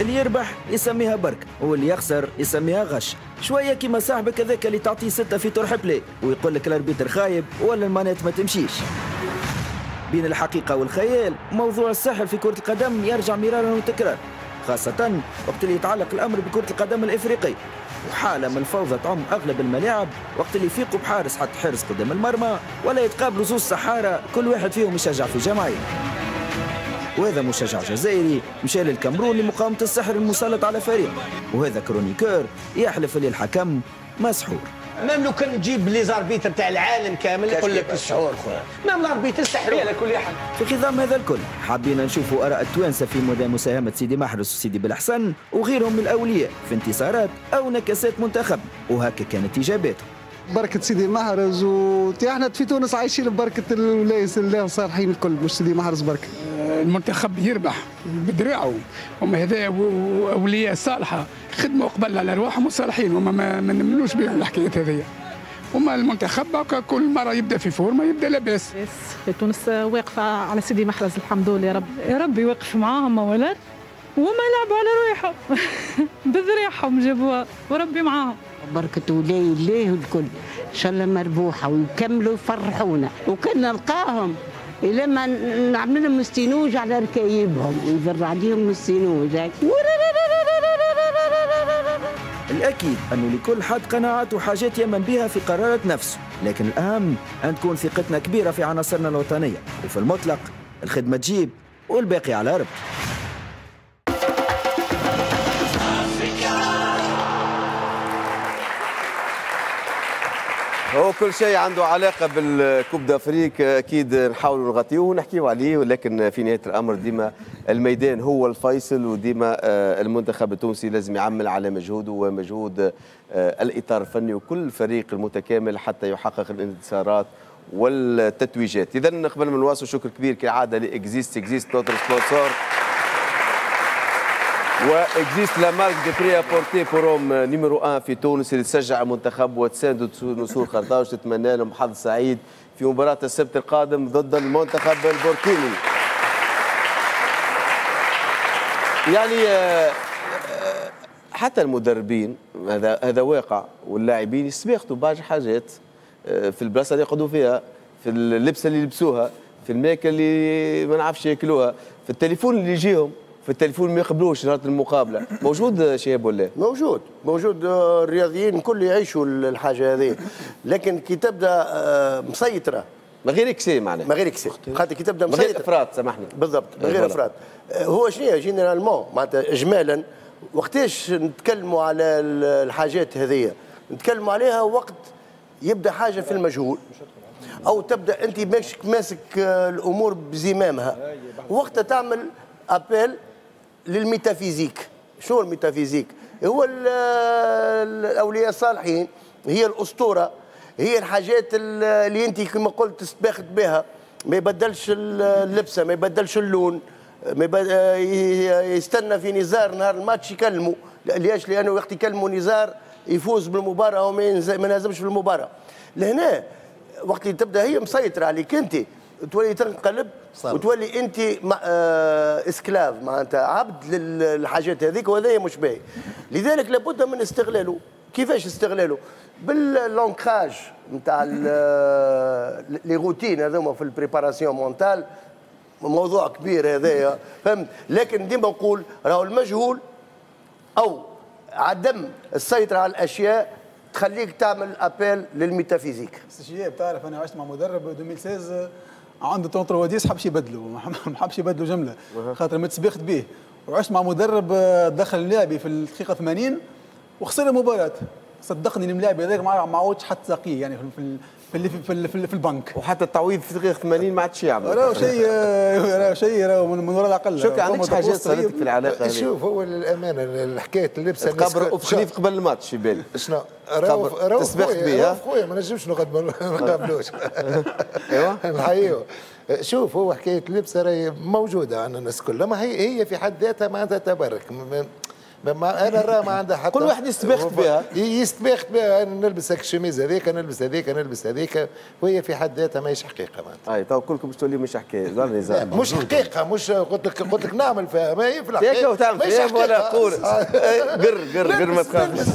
اللي يربح يسميها بركة واللي يخسر يسميها غش. شوية كيما صاحبك هذاك اللي تعطيه ستة في طرح play ويقول لك ال arbitre خايب ولا ال manette ما تمشيش. بين الحقيقة والخيال موضوع السحر في كرة القدم يرجع مرارا وتكرار خاصة وقت اللي يتعلق الأمر بكرة القدم الإفريقية وحالة من الفوضى تعم أغلب الملاعب وقت اللي يفيقوا بحارس حط حرز قدام المرمى ولا يتقابلوا زوز سحارة كل واحد فيهم يشجع في جمعية وهذا مشجع جزائري مشى للكامرون لمقاومة السحر المسلط على فريق وهذا chroniqueur يحلف اللي الحكم مسحور. même لو كان نجيب les arbitres تاع العالم كامل يقول لك سحروه خويا. même ال arbitre سحروا على كل حال. في خضم هذا الكل حابين نشوفوا آراء التوانسة في مدى مساهمة سيدي محرز وسيدي بالحسن وغيرهم من الأولياء في انتصارات أو نكسات منتخب وهكا كانت إجاباتهم. بركة سيدي محرز و إحنا في تونس عايشين ببركة الولايس الله صالحين الكل مش سيدي محرز بركة؟ المنتخب يربح بدراعه. هما هذا أولياء صالحة خدموا قبل على أرواحهم وصالحين هما ما نمنوش بهم الحكايات هذيا. هما المنتخب كل مرة يبدأ في فورمة يبدأ لاباس. في تونس واقفة على سيدي محرز الحمد لله يا رب. يا رب يوقف معاهم ولد وما لعبوا على روحهم. (laughs) بذريحهم جابوها وربي معاهم. بركة ولاي الله الكل إن شاء الله مربوحة ويكملوا يفرحونا. وكنا نلقاهم لما نعمل لهم مستنوج على ركايبهم. ونذر عليهم مستنوج الأكيد أنه لكل حد قناعات وحاجات يمن بها في قرارة نفسه. لكن الأهم أن تكون ثقتنا كبيرة في عناصرنا الوطنية. وفي المطلق الخدمة تجيب والباقي على ربك. هو كل شيء عنده علاقة بالكوب دافريك أكيد نحاولوا نغطيوه ونحكيوا عليه ولكن في نهاية الأمر ديما الميدان هو الفيصل وديما آه، المنتخب التونسي لازم يعمل على مجهوده ومجهود آه، الإطار الفني وكل الفريق المتكامل حتى يحقق الانتصارات والتتويجات. اذا قبل ما نواصل شكر كبير كالعادة ل Exist Exist notre sponsor. و Exist la marque de prêt-à-porter pour hommes numéro 1 في تونس اللي تشجع المنتخب وتساند نسور قرطاج تتمنى لهم حظ سعيد في مباراة السبت القادم ضد المنتخب البوركيني. يعني آه، آه، حتى المدربين هذا هذا واقع واللاعبين يستباخوا بعض حاجات آه، في البلاصة اللي يقعدوا فيها في اللبسة اللي يلبسوها في الماكلة اللي ما نعرفش ياكلوها في التليفون اللي يجيهم. في التليفون ما يقبلوش شهاده المقابلة. موجود شهاب ولا؟ موجود. موجود آه، الرياضيين الكل يعيشوا الحاجة هذه. لكن كي تبدأ آه، مسيطرة. من غير إكسي معناها. من غير إكسي. خاطر كي تبدأ من غير مسيطرة. إفراط سامحني. بالضبط من إيه، غير. إفراط آه، هو شنو généralement معناتها اجمالا وقتاش نتكلموا على ال- الحاجات هذه نتكلموا عليها وقت يبدأ حاجة في المجهول. أو تبدأ أنت ماسك ماسك الأمور بزمامها. وقتها تعمل appel لل métaphysique. شنو ال métaphysique؟ هو ال- الأولياء الصالحين هي الأسطورة هي الحاجات ال- اللي أنت كما قلت تستبخت بها. ما يبدلش ال- اللبسة ما يبدلش اللون ما يستنى في نزار نهار الماتش يكلموا ليش؟ لأنه وقت يكلموا نزار يفوز بالمباراة وما ينهزمش في المباراة. لهنا وقت تبدأ هي مسيطرة عليك أنت. تولي تنقلب صار. وتولي انت مع- آه، esclave معناتها عبد للحاجات هذيك وهذا مش باهي. لذلك لابد من استغلاله. كيفاش استغلاله؟ ب l'ancrage نتاع les routines هذوما في ال préparation mentale. موضوع كبير هذايا فهمت؟ لكن ديما نقول راهو المجهول أو عدم السيطرة على الأشياء تخليك تعمل ابيل للميتافيزيك. شياب تعرف أنا عشت مع مدرب 2016 عنده تونتر وديس حبش يبدلوا (laughs) ما حبش يبدلوا جملة. خاطر متسبخت به وعشت مع مدرب آه، دخل اللاعبي في الدقيقة 80 وخسر المباراة. صدقني الملاعب هذاك ما ما عودش حتى ساقية يعني في في في, في, في البنك. وحتى التعويض في دقيقة 80 ما عادش يعمل. راهو شيء راهو شيء راهو من من وراء العقل شكرا فما عندكش حاجات. صارتك في العلاقة هذه. شوف هو للامانه الحكاية اللبسه كل- اوف قبل الماتش يبان. شنو؟ راهو. راهو بيه،؟ خويا ما نجمش نقعد ما (laughs) نقابلوش. أيوه. (laughs) الحقيقة. شوف هو حكاية اللبسه راهي موجودة عند الناس كلها ما هي هي في حد ذاتها معناتها تبرك ما- أنا راه ما عندها حتى كل واحد يستبخت بها. يستبخت بها. أنا نلبس هيك الشميز هذيك نلبس هذيك نلبس هذيك. وهي في حد ذاتها ماهيش حقيقة معناتها. أي تو كلكم باش تولي مش حكايه مش حقيقة مش قلت لك قلت لك نعمل فيها. ما هي في ياك الحقيقة وتعمل ماهيش فيها ولا. قول قر قر قر ما تخافش.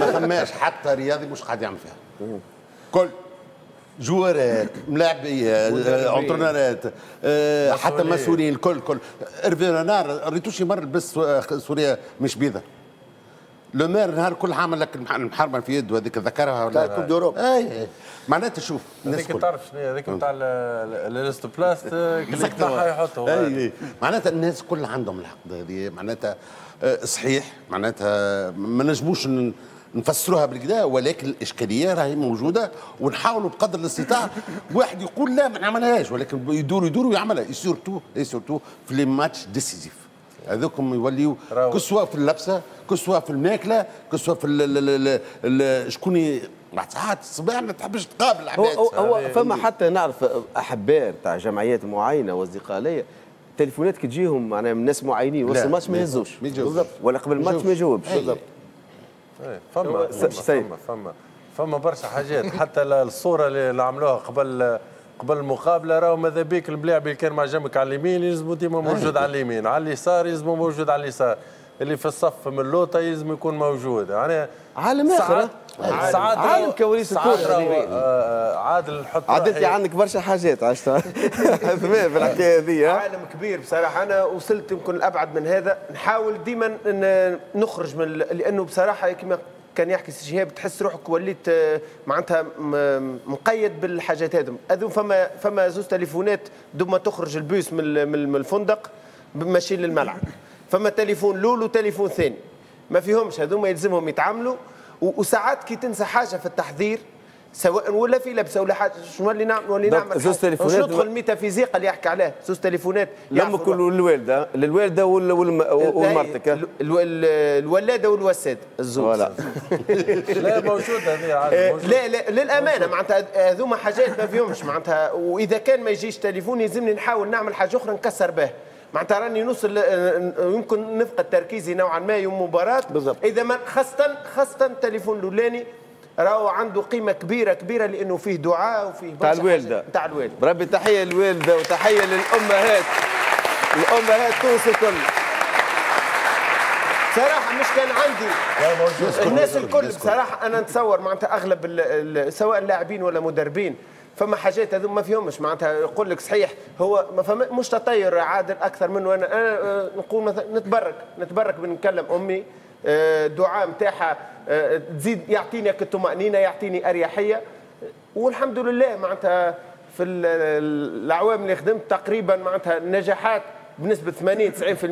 ما ثماش حتى رياضي مش قاعد يعمل فيها. كل. جوارات ملاعبية انترنرات آه، حتى مسؤولين الكل كل ارفي رينار ريتو شي مرة لبس سو- سوريا مش بيضة. لو مير نهار كل عامل لك المح- المحرمة في يده هذيك ذكرها ولا كوب دوروب اي أي. معناتها شوف الناس هذيك كل تعرف شنو هي؟ هذيك نتاع الليست بلاست اللي يفتحها يحطه اي اي معناتها الناس كل عندهم العقده هذه معناتها آه، صحيح معناتها ما نجموش نفسروها بالكدا ولكن الإشكالية راهي موجودة ونحاولوا بقدر الاستطاعة واحد يقول لا ما نعملهاش ولكن يدور يدور ويعملها surtout surtout في les matchs décisifs هذوكم يوليوا راهو. كسوا في اللبسة كسوا في الماكلة كسوا في ال- ال- ال- ال- شكون بعد ساعات الصباح ما تحبش تقابل هو عباد هو, هو فما حتى نعرف أحباء تاع جمعيات معينة وأصدقاء ليا تليفونات كي تجيهم معناها من ناس معينين وسط الماتش ما يهزوش. يجاوبش. ولا قبل الماتش ما يجاوبش. بالضبط إيه، فما فما. فما فما برشا حاجات. (laughs) حتى ال- الصورة اللي اللي عملوها قبل قبل المقابلة راهو ماذا بيك الملاعب اللي كان مع جنبك على اليمين يلزموا ديما موجود على اليمين. على اليسار يلزموا موجود على اليسار. اللي في الصف من اللوطة يلزم يكون موجود. يعني عالم ها؟ ساعات عالم كواليس هذه. آه، عادل نحط عاد انت روحي- عندك برشا حاجات عشتها (laughs) في الحكاية هذه؟ عالم كبير بصراحة. أنا وصلت يمكن الابعد من هذا. نحاول ديما نخرج من لأنه بصراحة كما كان يحكي سي شهاب تحس روحك وليت آه، معناتها م- مقيد بالحاجات هذم. هذو فما فما زوز تليفونات دوما تخرج البوس من ال- من ال- من الفندق ماشيين للملعب. فما تليفون الأول وتليفون ثاني. ما فيهمش هذوما يلزمهم يتعاملوا وساعات كي تنسى حاجة في التحضير سواء ولا في لبسة ولا حاجة شنو اللي نعمل نولي دونك نعمل؟ زوز. تليفونات ندخل الميتافيزيقا اللي يحكي عليه؟ زوز تليفونات لامك والوالده للوالدة. ال- الولاده والوساد. الزوج فوالا. (laughs) لا موجودة هذه موجودة. لا لا للأمانة معناتها هذوما حاجات ما فيهمش معناتها وإذا كان ما يجيش تليفون يلزمني نحاول نعمل حاجة أخرى نكسر به. معناتها راني نوصل آه، يمكن نفقد تركيزي نوعا ما يوم مباراة. بالضبط. إذا ما خاصه خاصة التليفون الأولاني راهو عنده قيمة كبيره كبيرة لأنه فيه دعاء وفيه تاع برشا الوالدة. تاع الوالدة. بربي تحية للوالدة وتحية للأمهات. الأمهات تونس الكل. صراحة مش كان عندي. الناس الكل بصراحة أنا نتصور معناتها أغلب سواء لاعبين ولا مدربين. فما حاجات هذو ما فيهمش. معناتها يقول لك صحيح هو ما فهم مش تطير عادل أكثر منه. أنا أنا آه، نقول مثلا نتبرك نتبرك بنكلم أمي. آه، دعاء نتاعها آه، تزيد يعطيني الطمانينه يعطيني أريحية. والحمد لله معناتها في ال- الاعوام اللي خدمت تقريبا معناتها النجاحات بنسبة 80 90%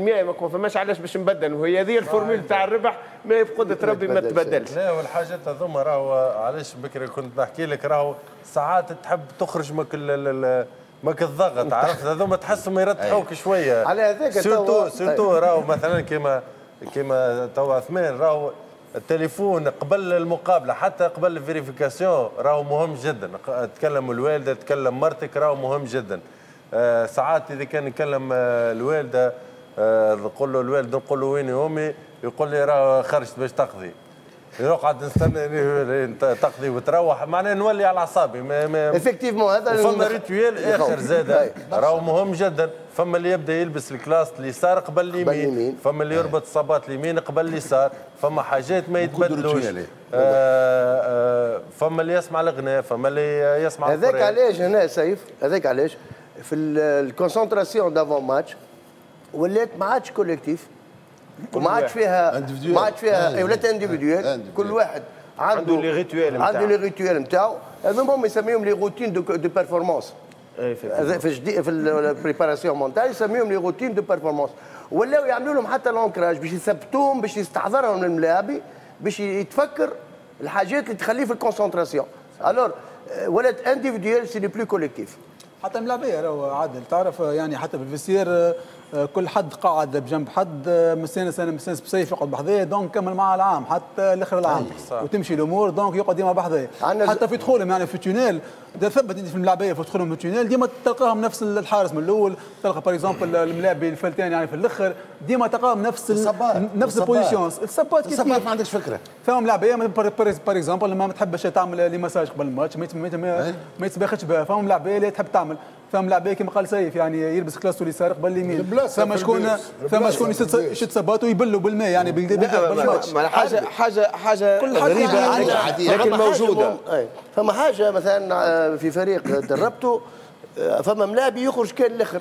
ما فماش علاش باش نبدل. وهي هذه الفورمول تاع الربح ما بقدره ربي ما تبدلش. لا والحاجات هذوما راهو علاش بكري كنت نحكي لك راهو ساعات تحب تخرج ماك ال- ال- ال- ماك الضغط عرفت؟ هذوما تحسهم يرتحوك شوية. على هذاك surtout توا- surtout راهو مثلا كيما كيما توا عثمان راهو التليفون قبل المقابلة حتى قبل ال vérification راهو مهم جدا. تكلم الوالدة تكلم مرتك راهو مهم جدا. آه ساعات إذا كان نكلم آه الوالدة آه نقول له الوالد نقول له وين أمي؟ يقول لي راه خرجت باش تقضي. نقعد نستنى (laughs) تقضي وتروح. معناها نولي على أعصابي ما ما (laughs) effectivement هذا فما اللي آخر. زاد. (laughs) راهو مهم جدا. فما اللي يبدأ يلبس الكلاس اليسار قبل اليمين. اليمين. فما اللي يربط الصباط اليمين قبل اليسار. فما حاجات ما يتبدلوش. آه آه فما اللي يسمع الغناء فما اللي يسمع هذاك. علاش هنا سيف هذاك علاش؟ في ال concentration d'avant match ولات ما عادش collectif وما عادش فيها. ما عادش فيها ولات individuel. كل واحد عنده عنده les rituels عنده نتاعو. les rituels نتاعو هذوما هما يسميهم les routines de de performance في جدي في ال préparation mentale يسميهم les routines de performance ولاو يعملوا لهم حتى l'ancrage باش يثبتوهم باش يستحضرهم الملاعبي باش يتفكر الحاجات اللي تخليه في ال concentration alors ولات individuel c'est plus collectif حتى الملاعبيه راهو عادل. تعرف يعني حتى في ال vestiaire آه، كل حد قاعد بجنب حد آه، مستانس أنا مستانس بسيف يقعد بحذاه donc كمل معاه العام حتى لآخر العام. وتمشي الأمور. donc يقعد ديما ز- حتى في دخولهم يعني في ال tunnel إذا ثبت انت في الملاعبيه في دخولهم في ال tunnel. ديما تلقاهم نفس الحارس من الأول. تلقى par exemple الملاعبي الفلتان يعني في الأخر. ديما تلقاهم نفس. نفس. ال positions السبات كيف ما عندكش فكرة. فهم ملاعبيه par exemple ما تحبش تعمل le massage قبل الماتش ما يتباخش بها. فهم ملاعبيه اللي تحب تعمل. فهم ملاعبيه كما قال سيف يعني يلبس كلاسو اليسار قبل اليمين فما شكون. فما شكون يشد صباته ويبلوا بالماء يعني بال- بال- بالماتش ما حاجة حاجة حاجة كل حاجة غريبه عادية. لكن- موجودة. فما حاجة مثلا آه، في فريق دربته آه، فما ملاعبي يخرج كان الآخر.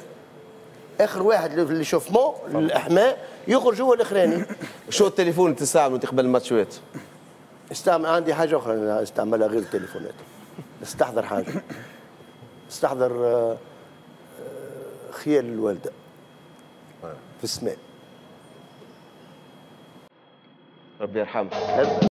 آخر واحد اللي شوفمون الأحماء يخرج هو الأخراني. شو التليفون اللي تستعمله قبل الماتشات استعمل عندي حاجة أخرى استعملها غير التليفونات. استحضر حاجة. استحضر آه، آه، خيال الوالدة. في السماء. ربي يرحمها.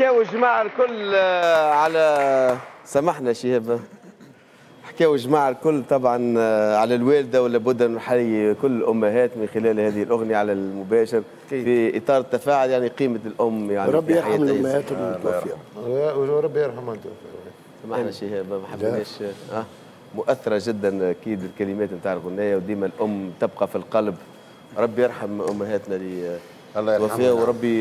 حكاو الجماعة الكل آه، على سامحنا شهاب حكاو الجماعة الكل طبعا آه، على الوالدة ولا بد أن نحيي كل الأمهات من خلال هذه الأغنية على المباشر في إطار التفاعل يعني قيمة الأم يعني ربي يرحم أي الأمهات إنسان. المتوفيه وربي يرحمها سامحنا شهاب ما حبيناش آه مؤثرة جدا أكيد الكلمات نتاع الغنية وديما الأم تبقى في القلب. ربي يرحم أمهاتنا اللي الله يرحمها. توفيها وربي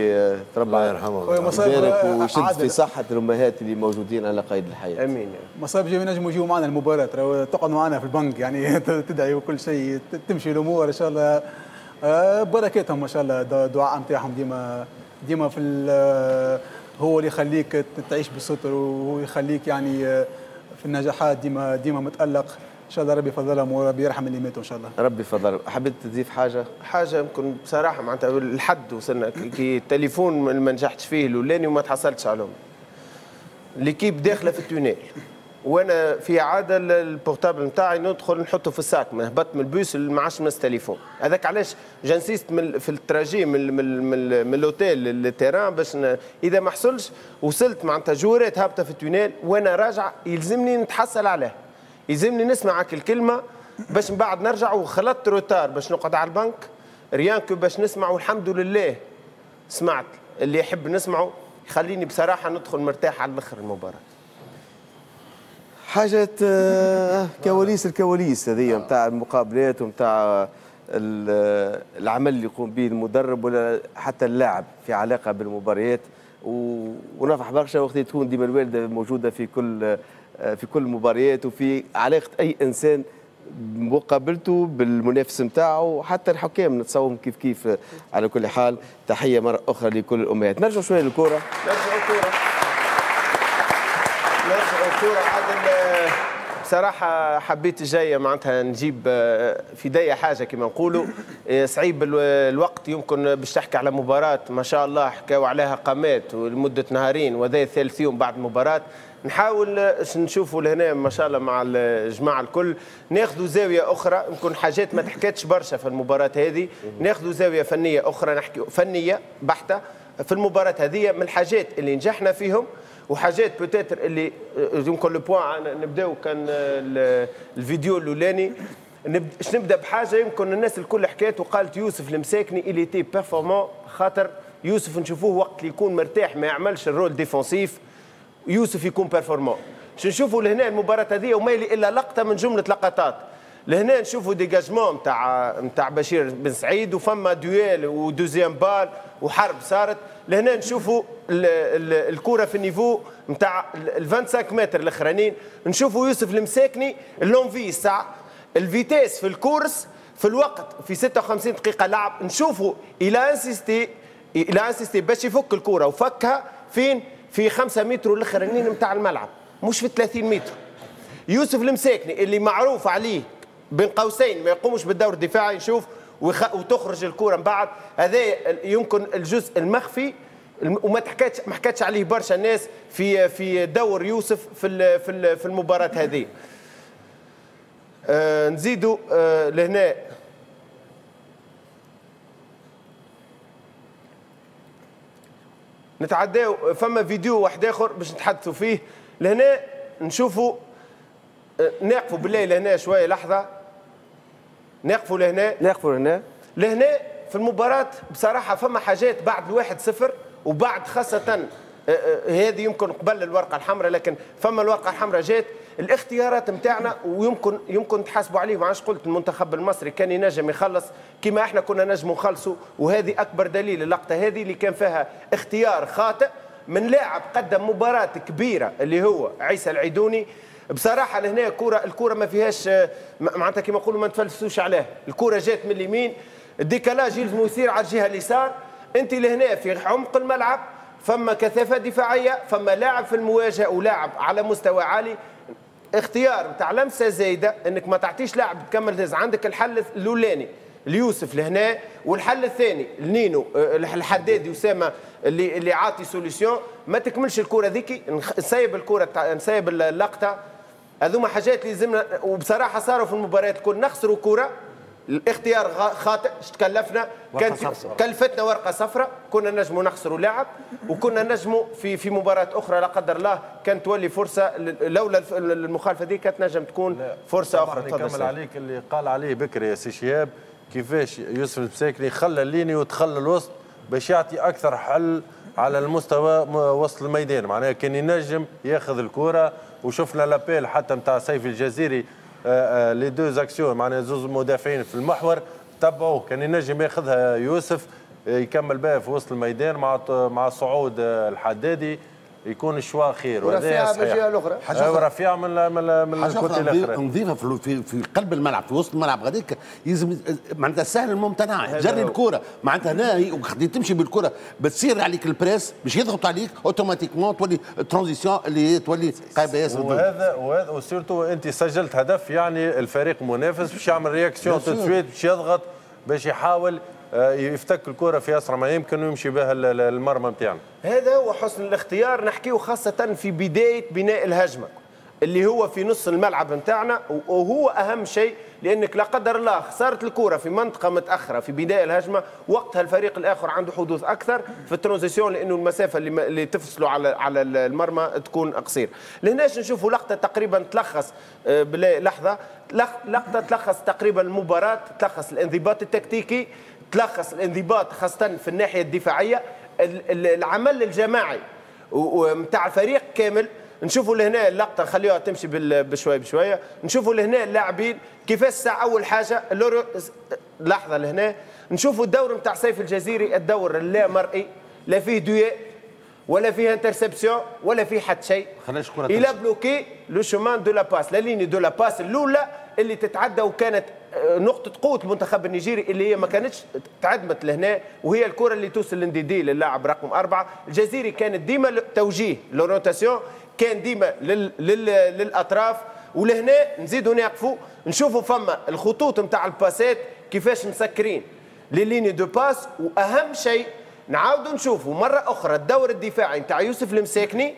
تربى الله مصاب يبارك ويشد. في صحة الأمهات اللي موجودين على قيد الحياة. آمين. مصاب جاي ينجموا يجيو معنا المباراة. راهو تقعد معنا في البنك يعني (laughs) تدعي وكل شيء تمشي الأمور إن شاء الله. آه، بركاتهم ما شاء الله دعاء نتاعهم ديما ديما في ال- هو اللي يخليك تعيش بالستر وهو يخليك يعني آه، في النجاحات ديما ديما متألق. إن شاء الله ربي يفضلهم وربي يرحم اللي ماتوا إن شاء الله. ربي فضل حبيت تضيف حاجة؟ حاجة يمكن بصراحة معناتها الحد وصلنا كي- التليفون ما نجحتش فيه الأولاني وما تحصلتش عليهم. ليكيب داخلة في التونيل. وأنا في عادة ال- البورتابل نتاعي ندخل نحطه في الساك ما هبط من البوس ما عادش مس تليفون. هذاك علاش؟ جنسيست من في التراجي من من من, من الأوتيل للتيران باش ن... إذا ما حصلش وصلت معناتها جورات هابطة في التونيل وأنا راجع يلزمني نتحصل عليه. يلزمني نسمع هاك الكلمة باش من بعد نرجع وخلطت retard باش نقعد على البنك. rien que باش نسمع والحمد لله سمعت. اللي يحب نسمعه يخليني بصراحة ندخل مرتاح على الأخر المباراة. حاجة آه، كواليس الكواليس هذه نتاع المقابلات ونتاع ال- العمل اللي يقوم به المدرب ولا حتى اللاعب في علاقة بالمباريات. ونفرح برشا وقت تكون ديما الوالدة موجودة في كل آه، في كل المباريات وفي علاقة أي إنسان مقابلته بالمنافس نتاعه وحتى الحكام نتصورهم كيف كيف على كل حال. تحية مرة أخرى لكل الأمهات. نرجع شوية للكورة. نرجعوا كورة نرجعوا كورة عادل آه، بصراحة حبيت جاية معناتها نجيب آه، في داية حاجة كما نقولوا. آه، صعيب ال- الوقت يمكن باش تحكي على مباراة ما شاء الله حكاوا عليها قامات ولمدة نهارين وهذا ثالث يوم بعد المباراة نحاول آه، نشوفوا لهنا ما شاء الله مع الجماعة الكل. ناخذوا زاوية أخرى يمكن حاجات ما تحكاتش برشا في المباراة هذه. ناخذوا زاوية فنية أخرى نحكي فنية بحتة. في المباراة هذه من الحاجات اللي نجحنا فيهم وحاجات peut-être اللي يمكن le point نبداو كان ال- الفيديو الأولاني. باش نبدأ بحاجة يمكن الناس الكل حكات وقالت يوسف المساكني il était performant خاطر يوسف نشوفوه وقت اللي يكون مرتاح ما يعملش ال rôle défensif. يوسف يكون performant باش نشوفوا لهنا المباراة هذه وما إلا لقطة من جملة لقطات. لهنا نشوفوا dégagement نتاع نتاع بشير بن سعيد وفما duel و deuxième balle وحرب صارت. لهنا نشوفوا ال- ال- الكرة في ال niveau نتاع ال 25 متر الاخرانيين نشوفوا يوسف المساكني ال l'envie الساعة ال vitesse في ال course في الوقت في 56 دقيقة لعب. نشوفوا il a insisté il a insisté باش يفك الكره وفكها فين؟ في 5 متر الاخرانيين نتاع الملعب مش في 30 متر. يوسف المساكني اللي معروف عليه بين قوسين ما يقومش بالدور الدفاعي نشوف وخ... وتخرج الكرة من بعد. هذا يمكن الجزء المخفي الم- وما تحكاتش ما حكاتش عليه برشا الناس في في دور يوسف في في في المباراة هذه. آه نزيدوا آه لهنا. نتعداو فما فيديو واحد آخر باش نتحدثوا فيه. لهنا نشوفوا آه، نقفوا بالله لهنا شوية لحظة. نقفوا لهنا. نقفوا هنا لهنا في المباراة بصراحة فما حاجات بعد الواحد صفر وبعد خاصة آه، آه، هذه يمكن قبل الورقة الحمراء لكن فما الورقة الحمراء جات الاختيارات نتاعنا ويمكن يمكن تحاسبوا عليه. ما عادش قلت المنتخب المصري كان ينجم يخلص كما إحنا كنا نجم نخلصوا وهذه أكبر دليل اللقطة هذه اللي كان فيها اختيار خاطئ من لاعب قدم مباراة كبيرة اللي هو عيسى العيدوني. بصراحة لهنا الكرة الكرة ما فيهاش آه، معناتها كما نقولوا ما نتفلسفوش عليها. الكرة جات من اليمين الديكالاج يلزم يصير على الجهة اليسار. أنت لهنا في عمق الملعب فما كثافة دفاعية فما لاعب في المواجهة ولاعب على مستوى عالي. اختيار نتاع لمسة زايدة إنك ما تعطيش لاعب تكمل تهز عندك الحل الأولاني ليوسف لهنا. والحل الثاني لنينو آه، الحدادي اسامه اللي اللي عاطي سوليسيون ما تكملش الكرة ذيك نخ- نسيب الكرة نسيب اللقطة. هذوما حاجات اللي لازمنا وبصراحة صاروا في المباريات الكل. نخسروا كرة الاختيار خاطئ تكلفنا. كان في كلفتنا ورقة صفراء كنا نجموا نخسروا لاعب وكنا نجموا في في مباراة أخرى لا قدر الله كانت تولي فرصة لولا الف- المخالفة دي كانت نجم تكون فرصة أخرى. تفضل عليك اللي قال عليه بكري يا سي شهاب. كيفاش يوسف المساكني خلى ال ligne وتخلى الوسط باش يعطي أكثر حل على المستوى وسط الميدان؟ معناها كان ينجم ياخذ الكرة وشفنا l'appel حتى نتاع سيف الجزيري آه، آه، لي دو زاكسيون معناها زوز مدافعين في المحور تبعوه. كان ينجم ياخذها يوسف آه، يكمل بها في وسط الميدان مع مع صعود الحدادي. يكون الشوا خير وهذا ورفيعة صحيح. بالجهة الأخرى. حاجة آه، أخرى. ورفيعة من ال- من ال- من حاجة الكوتي أخرى نضيف- الآخر نضيفها في في في قلب الملعب في وسط الملعب غاديك يلزم معناتها السهل الممتنع جري الكرة معناتها هنا وخدي تمشي بالكرة بتصير عليك البريس باش يضغط عليك اوتوماتيكمون تولي transition اللي هي تولي قايبه ياسر. وهذا وهذا و surtout أنت سجلت هدف يعني الفريق المنافس باش يعمل réaction tout de suite باش يضغط باش يحاول يفتك الكرة في اسرع ما يمكن ويمشي بها ال- ال- المرمى نتاعنا هذا هو حسن الاختيار نحكيه خاصة في بداية بناء الهجمة اللي هو في نص الملعب نتاعنا وهو أهم شيء لأنك لا قدر الله خسارة الكرة في منطقة متأخرة في بداية الهجمة وقتها الفريق الآخر عنده حظوظ أكثر في ال transition لأنه المسافة اللي, اللي تفصله على على المرمى تكون قصير. لهناش نشوفوا؟ لقطة تقريبا تلخص آه، لحظة لق- لقطة تلخص تقريبا المباراة تلخص الانضباط التكتيكي. تلخص الانضباط خاصة في الناحية الدفاعية ال- ال- العمل الجماعي ومتاع الفريق كامل. نشوفوا لهنا اللقطة خليها تمشي بال- بشوي بشوية. نشوفوا لهنا اللاعبين كيفاش ساعة أول حاجة اللورو لحظة لهنا. نشوفوا الدور نتاع سيف الجزيري الدور اللا مرئي لا فيه duel ولا فيه interception ولا فيه حتى شيء. خلاش كرة il a bloqué le chemin de la passe la ligne de la passe الاولى اللي تتعدى وكانت نقطة قوة المنتخب النيجيري اللي هي ما كانتش تعدمت لهنا وهي الكرة اللي توصل لنديدي للاعب رقم أربعة. الجزيري كانت ديما توجيه l'orientation كان ديما لل لل للأطراف. ولهنا نزيدوا نقفوا نشوفوا فما الخطوط نتاع الباسات كيفاش مسكرين. les lignes de passe وأهم شيء نعاودوا نشوفوا مرة أخرى الدور الدفاعي نتاع يوسف المساكني.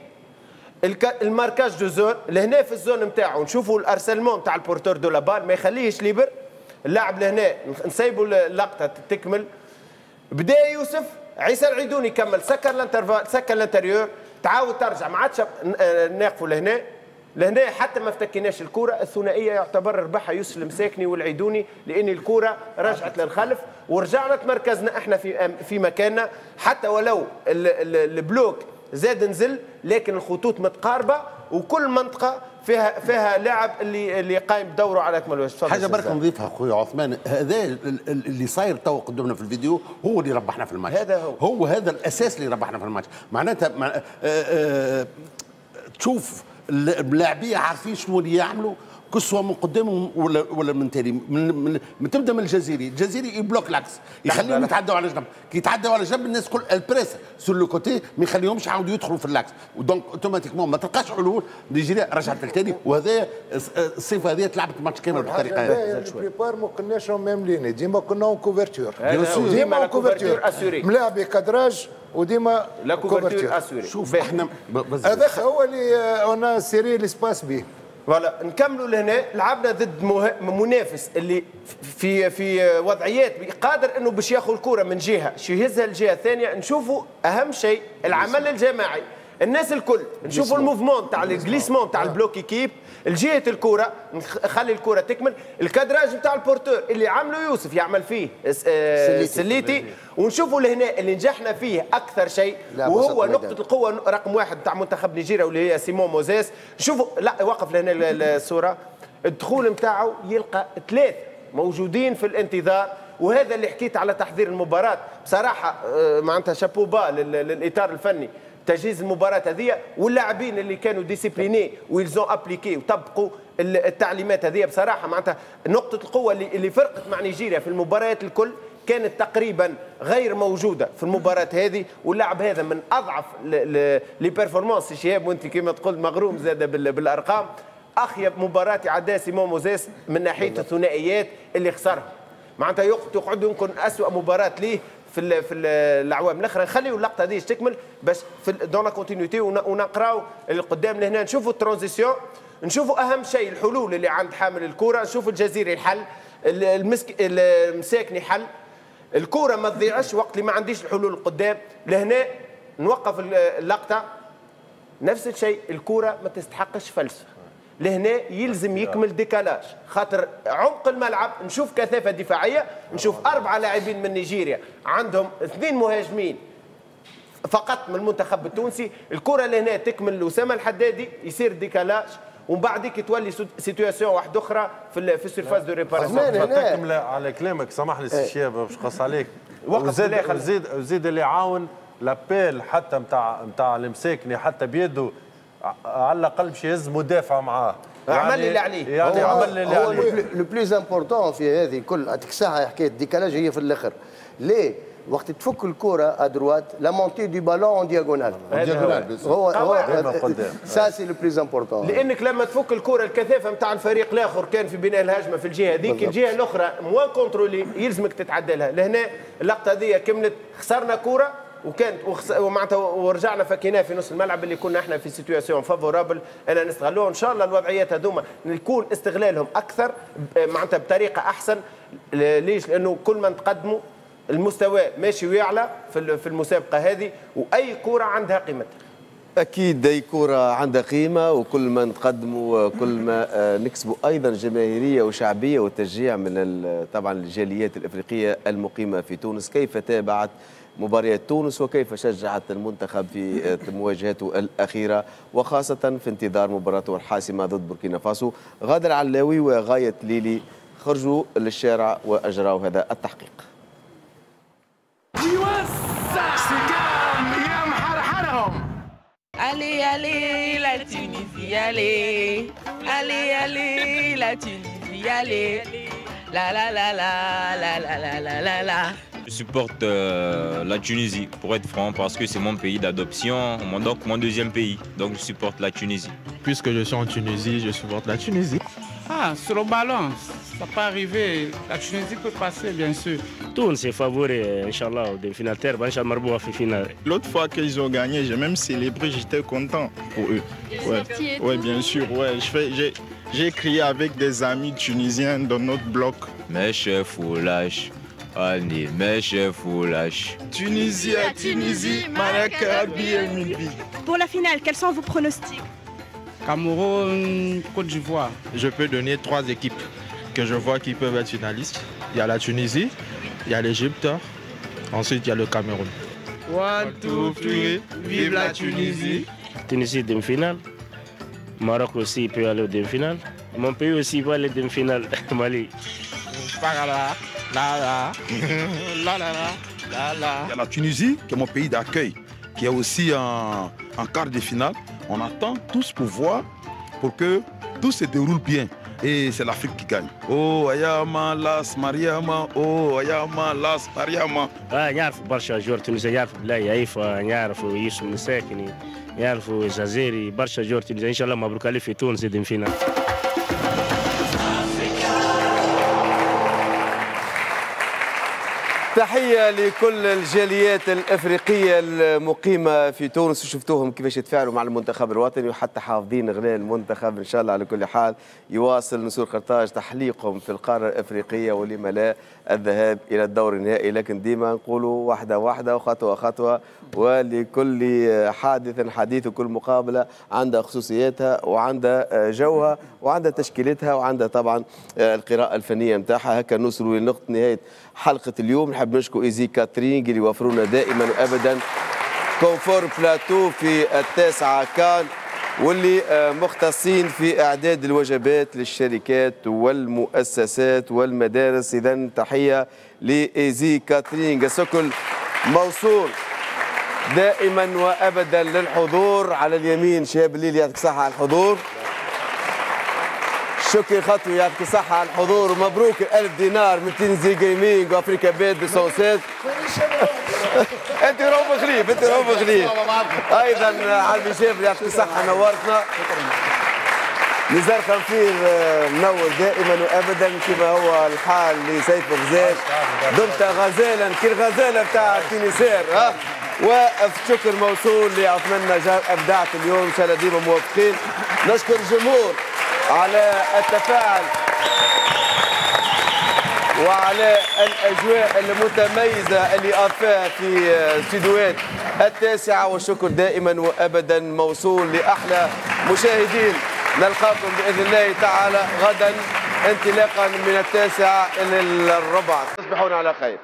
ال marquage de zone لهنا في ال zone نتاعو نشوفوا ال harcèlement نتاع ال porteur de la balle ما يخليهش libre. اللاعب لهنا نسيبوا اللقطة تكمل. بدأ يوسف عيسى العيدوني كمل. سكر ال intervalle سكر ال intérieur. تعاود ترجع. ما عادش آه، ناقفوا لهنا. لهنا حتى ما افتكيناش الكرة الثنائية يعتبر ربحها يوسف المساكني والعيدوني لأن الكرة رجعت للخلف. ورجعنا تمركزنا إحنا في في مكاننا. حتى ولو ال- ال- ال bloc زاد نزل لكن الخطوط متقاربة وكل منطقة فيها فيها لاعب اللي اللي قايم بدوره على أكمل وجه حاجة برك. نضيفها اخويا عثمان هذا ال- ال- اللي صاير تو قدامنا في الفيديو هو اللي ربحنا في الماتش هذا هو. هو هذا الأساس اللي ربحنا في الماتش معناتها مع آه آه تشوف اللاعبيه عارفين شنو اللي يعملوا كسوة من قدامهم ولا ولا من تالي. من, من, من تبدأ من الجزيري الجزيري يبلوك العكس. يخليهم يتعدوا على جنب. كي يتعدوا على جنب الناس كل البريس سور لو كوتي ما يخليهمش يعاودوا يدخلوا في العكس. ودونك اوتوماتيكمون ما تلقاش حلول نيجيريا رجعت للتالي. وهذا الصفه هذه تلعبت الماتش كامل بالطريقة هذه البريبار ما كناش ماملين ديما كنا اون كوفرتور هذا. ديما كوفرتور. ملاعب كادراج وديما la couverture assurée شوف إحنا بس هذاك هو اللي أنا سيري l'espace به voilà نكملوا لهنا. لعبنا ضد مه... منافس اللي في في وضعيات قادر إنه باش ياخذ الكره من جهة شو يهزها للجهه الثانية نشوفوا أهم شيء العمل الجماعي. الناس الكل نشوفوا ال mouvement تاع ال glissement تاع ال bloc équipe الجهة الكره نخ- خلي الكره تكمل. ال cadrage نتاع ال porteur اللي عمله يوسف يعمل فيه آه، سليتي ونشوفوا لهنا اللي نجحنا فيه أكثر شيء وهو. نقطة القوة رقم واحد تاع منتخب نيجيريا واللي هي سيمون موزيس. شوفوا لا وقف لهنا ال- ال- الصورة. الدخول نتاعو يلقى ثلاث موجودين في الانتظار وهذا اللي حكيت على تحضير المباراة. بصراحة آه، معناتها chapeau bas لل- للإطار الفني. تجهيز المباراة هذه واللاعبين اللي كانوا disciplinés و ils ont appliqué وطبقوا ال- التعليمات هذه. بصراحة معناتها نقطة القوة اللي, فرقت مع نيجيريا في المباريات الكل كانت تقريبا غير موجودة في المباراة هذه. واللاعب هذا من أضعف les performances شهاب وأنت كما تقول مغروم زاد بال- بالأرقام. أخيب مباراة عداها سيمون موزيس من ناحية الثنائيات اللي خسرها. معناتها يق- تقعد يمكن اسوء مباراة ليه؟ في في ال الأعوام الأخرى. نخليو اللقطة دي تكمل باش في dans la continuité ونقراو اللي قدام لهنا. نشوفوا ال transition. نشوفوا أهم شيء الحلول اللي عند حامل الكرة. نشوفوا الجزيري الحل ال- المسك المساكني حل الكوره ما تضيعش وقت اللي ما عنديش الحلول القدام لهنا نوقف ال- اللقطة. نفس الشيء الكرة ما تستحقش فلسفة لهنا يلزم يكمل ديكالاج. خاطر عمق الملعب نشوف كثافة دفاعية نشوف أربعة لاعبين من نيجيريا. عندهم اثنين مهاجمين فقط من المنتخب التونسي. الكرة لهنا تكمل لأسامة الحدادي يصير ديكالاج. ومن بعدك تولي si- situation واحدة أخرى في في ال surface de réparation تكمل على كلامك سامح لي سي شهاب باش قص عليك. وقف وزيد. وزيد وزيد اللي يعاون l'appel حتى نتاع نتاع المساكني حتى بيده على الأقل باش يهز مدافع معاه. عمل اللي عليه. يعني هو- عمل اللي هو عليه le plus important في هذه كل الساعة حكايه décalage هي في الآخر. ليه؟ وقت تفك الكرة à droite la montée de ballon en diagonale هو. هو ça c'est le plus important لأنك لما تفك الكرة الكثافة نتاع الفريق الآخر كان في بناء الهجمة في الجهة هذيك. الجهة الأخرى moins contrôlée يلزمك تتعدلها لهنا اللقطة هذه كملت خسرنا كرة وكانت وخس... ومعناتها ورجعنا فكيناه في نص الملعب اللي كنا إحنا في situation favorable أنا نستغلوه. إن شاء الله الوضعيات هذوما يكون استغلالهم أكثر معناتها بطريقة أحسن ليش؟ لأنه كل ما نتقدموا المستوى ماشي ويعلى في ال- في المسابقة هذه وأي كره عندها قيمتها أكيد أي كره عندها قيمة وكل ما نتقدموا كل ما آه، نكسبوا أيضا جماهيرية وشعبية وتشجيع من طبعا الجاليات الإفريقية المقيمة في تونس. كيف تابعت مباريات تونس وكيف شجعت المنتخب في آه، مواجهته الأخيرة وخاصة في انتظار مباراته الحاسمه ضد بوركينا فاسو غادر علاوي وغاية ليلي خرجوا للشارع واجروا هذا التحقيق Tunisie, allez. Allez, allez, la Tunisie, allez. La la la la, la la la la la la. Je supporte euh, la Tunisie, pour être franc, parce que c'est mon pays d'adoption, donc mon deuxième pays. Donc je supporte la Tunisie. Puisque je suis en Tunisie, je supporte la Tunisie. Ah, sur le ballon, ça peut arriver. La Tunisie peut passer, bien sûr. Tout c'est favori, Inch'Allah, de finale terre. L'autre fois qu'ils ont gagné, j'ai même célébré, j'étais content pour eux. Ouais, ouais bien sûr, ouais. J'ai crié avec des amis tunisiens dans notre bloc. Mes chefs ou lâches allez, mes chefs ou lâche. Tunisie à Tunisie, Marakabi et Milbi. Pour la finale, quels sont vos pronostics? Cameroun, Côte d'Ivoire. Je peux donner trois équipes que je vois qui peuvent être finalistes. Il y a la Tunisie, il y a l'Égypte, ensuite il y a le Cameroun. One, two, three, vive la Tunisie. Tunisie, demi-finale. Maroc aussi peut aller au demi-finale. Mon pays aussi va aller au demi-finale. (laughs) Mali. Parala, la la, la la la, la la. Il y a la Tunisie, qui est mon pays d'accueil, qui est aussi en, en quart de finale. On attend tous pour voir, pour que tout se déroule bien. Et c'est l'Afrique qui gagne. Oh, Ayama, Las, Mariama, oh, Ayama, Las, Mariama. آه يعرفوا برشا جور تونسية يعرفوا بلاي عيفة يعرفوا يوسف مساكني يعرفوا جزيري برشا جور تونسية ان شاء الله مبروك عليه في تونس يدم فينا تحية لكل الجاليات الأفريقية المقيمة في تونس. وشفتوهم كيفاش يتفاعلوا مع المنتخب الوطني وحتى حافظين غناء المنتخب إن شاء الله. على كل حال يواصل نسور قرطاج تحليقهم في القارة الأفريقية ولما لا الذهاب إلى الدور النهائي. لكن ديما نقولوا واحدة واحدة وخطوة خطوة ولكل حادث حديث وكل مقابلة عندها خصوصياتها وعندها جوها وعندها تشكيلتها وعندها طبعا القراءة الفنية نتاعها هكا نوصلوا لنقطة نهاية حلقة اليوم. نحب نشكر Easy Catering اللي يوفرونا دائما وأبدا. كونفور بلاتو في التاسعة كان واللي آه، مختصين في إعداد الوجبات للشركات والمؤسسات والمدارس. إذا تحية ل Easy Catering. شكر موصول. دائما وابدا للحضور. على اليمين شهاب الليل يعطيك الصحه على الحضور. شكري خطوي يعطيك الصحه على الحضور. ومبروك الألف دينار من تنزي جيمنج وأفريكا بيت بصوصات. (laughs) أنت روب خليف أنت روب خليف أيضا علي شافري يعطيك الصحه نورتنا. نزار خنفير آه، منور دائما وابدا كما هو الحال لسيف غزال دمت غزالا كالغزاله بتاع التينيسير ها؟ وشكر موصول لعثمان نجار ابدعت اليوم إن شاء الله ديما موفقين. نشكر الجمهور. على التفاعل وعلى الأجواء المتميزة اللي اضفاها في استديوهات التاسعة. والشكر دائما وابدا موصول لأحلى مشاهدين. نلقاكم بإذن الله تعالى غدا انطلاقا من التاسعة إلى الربع تصبحون على خير.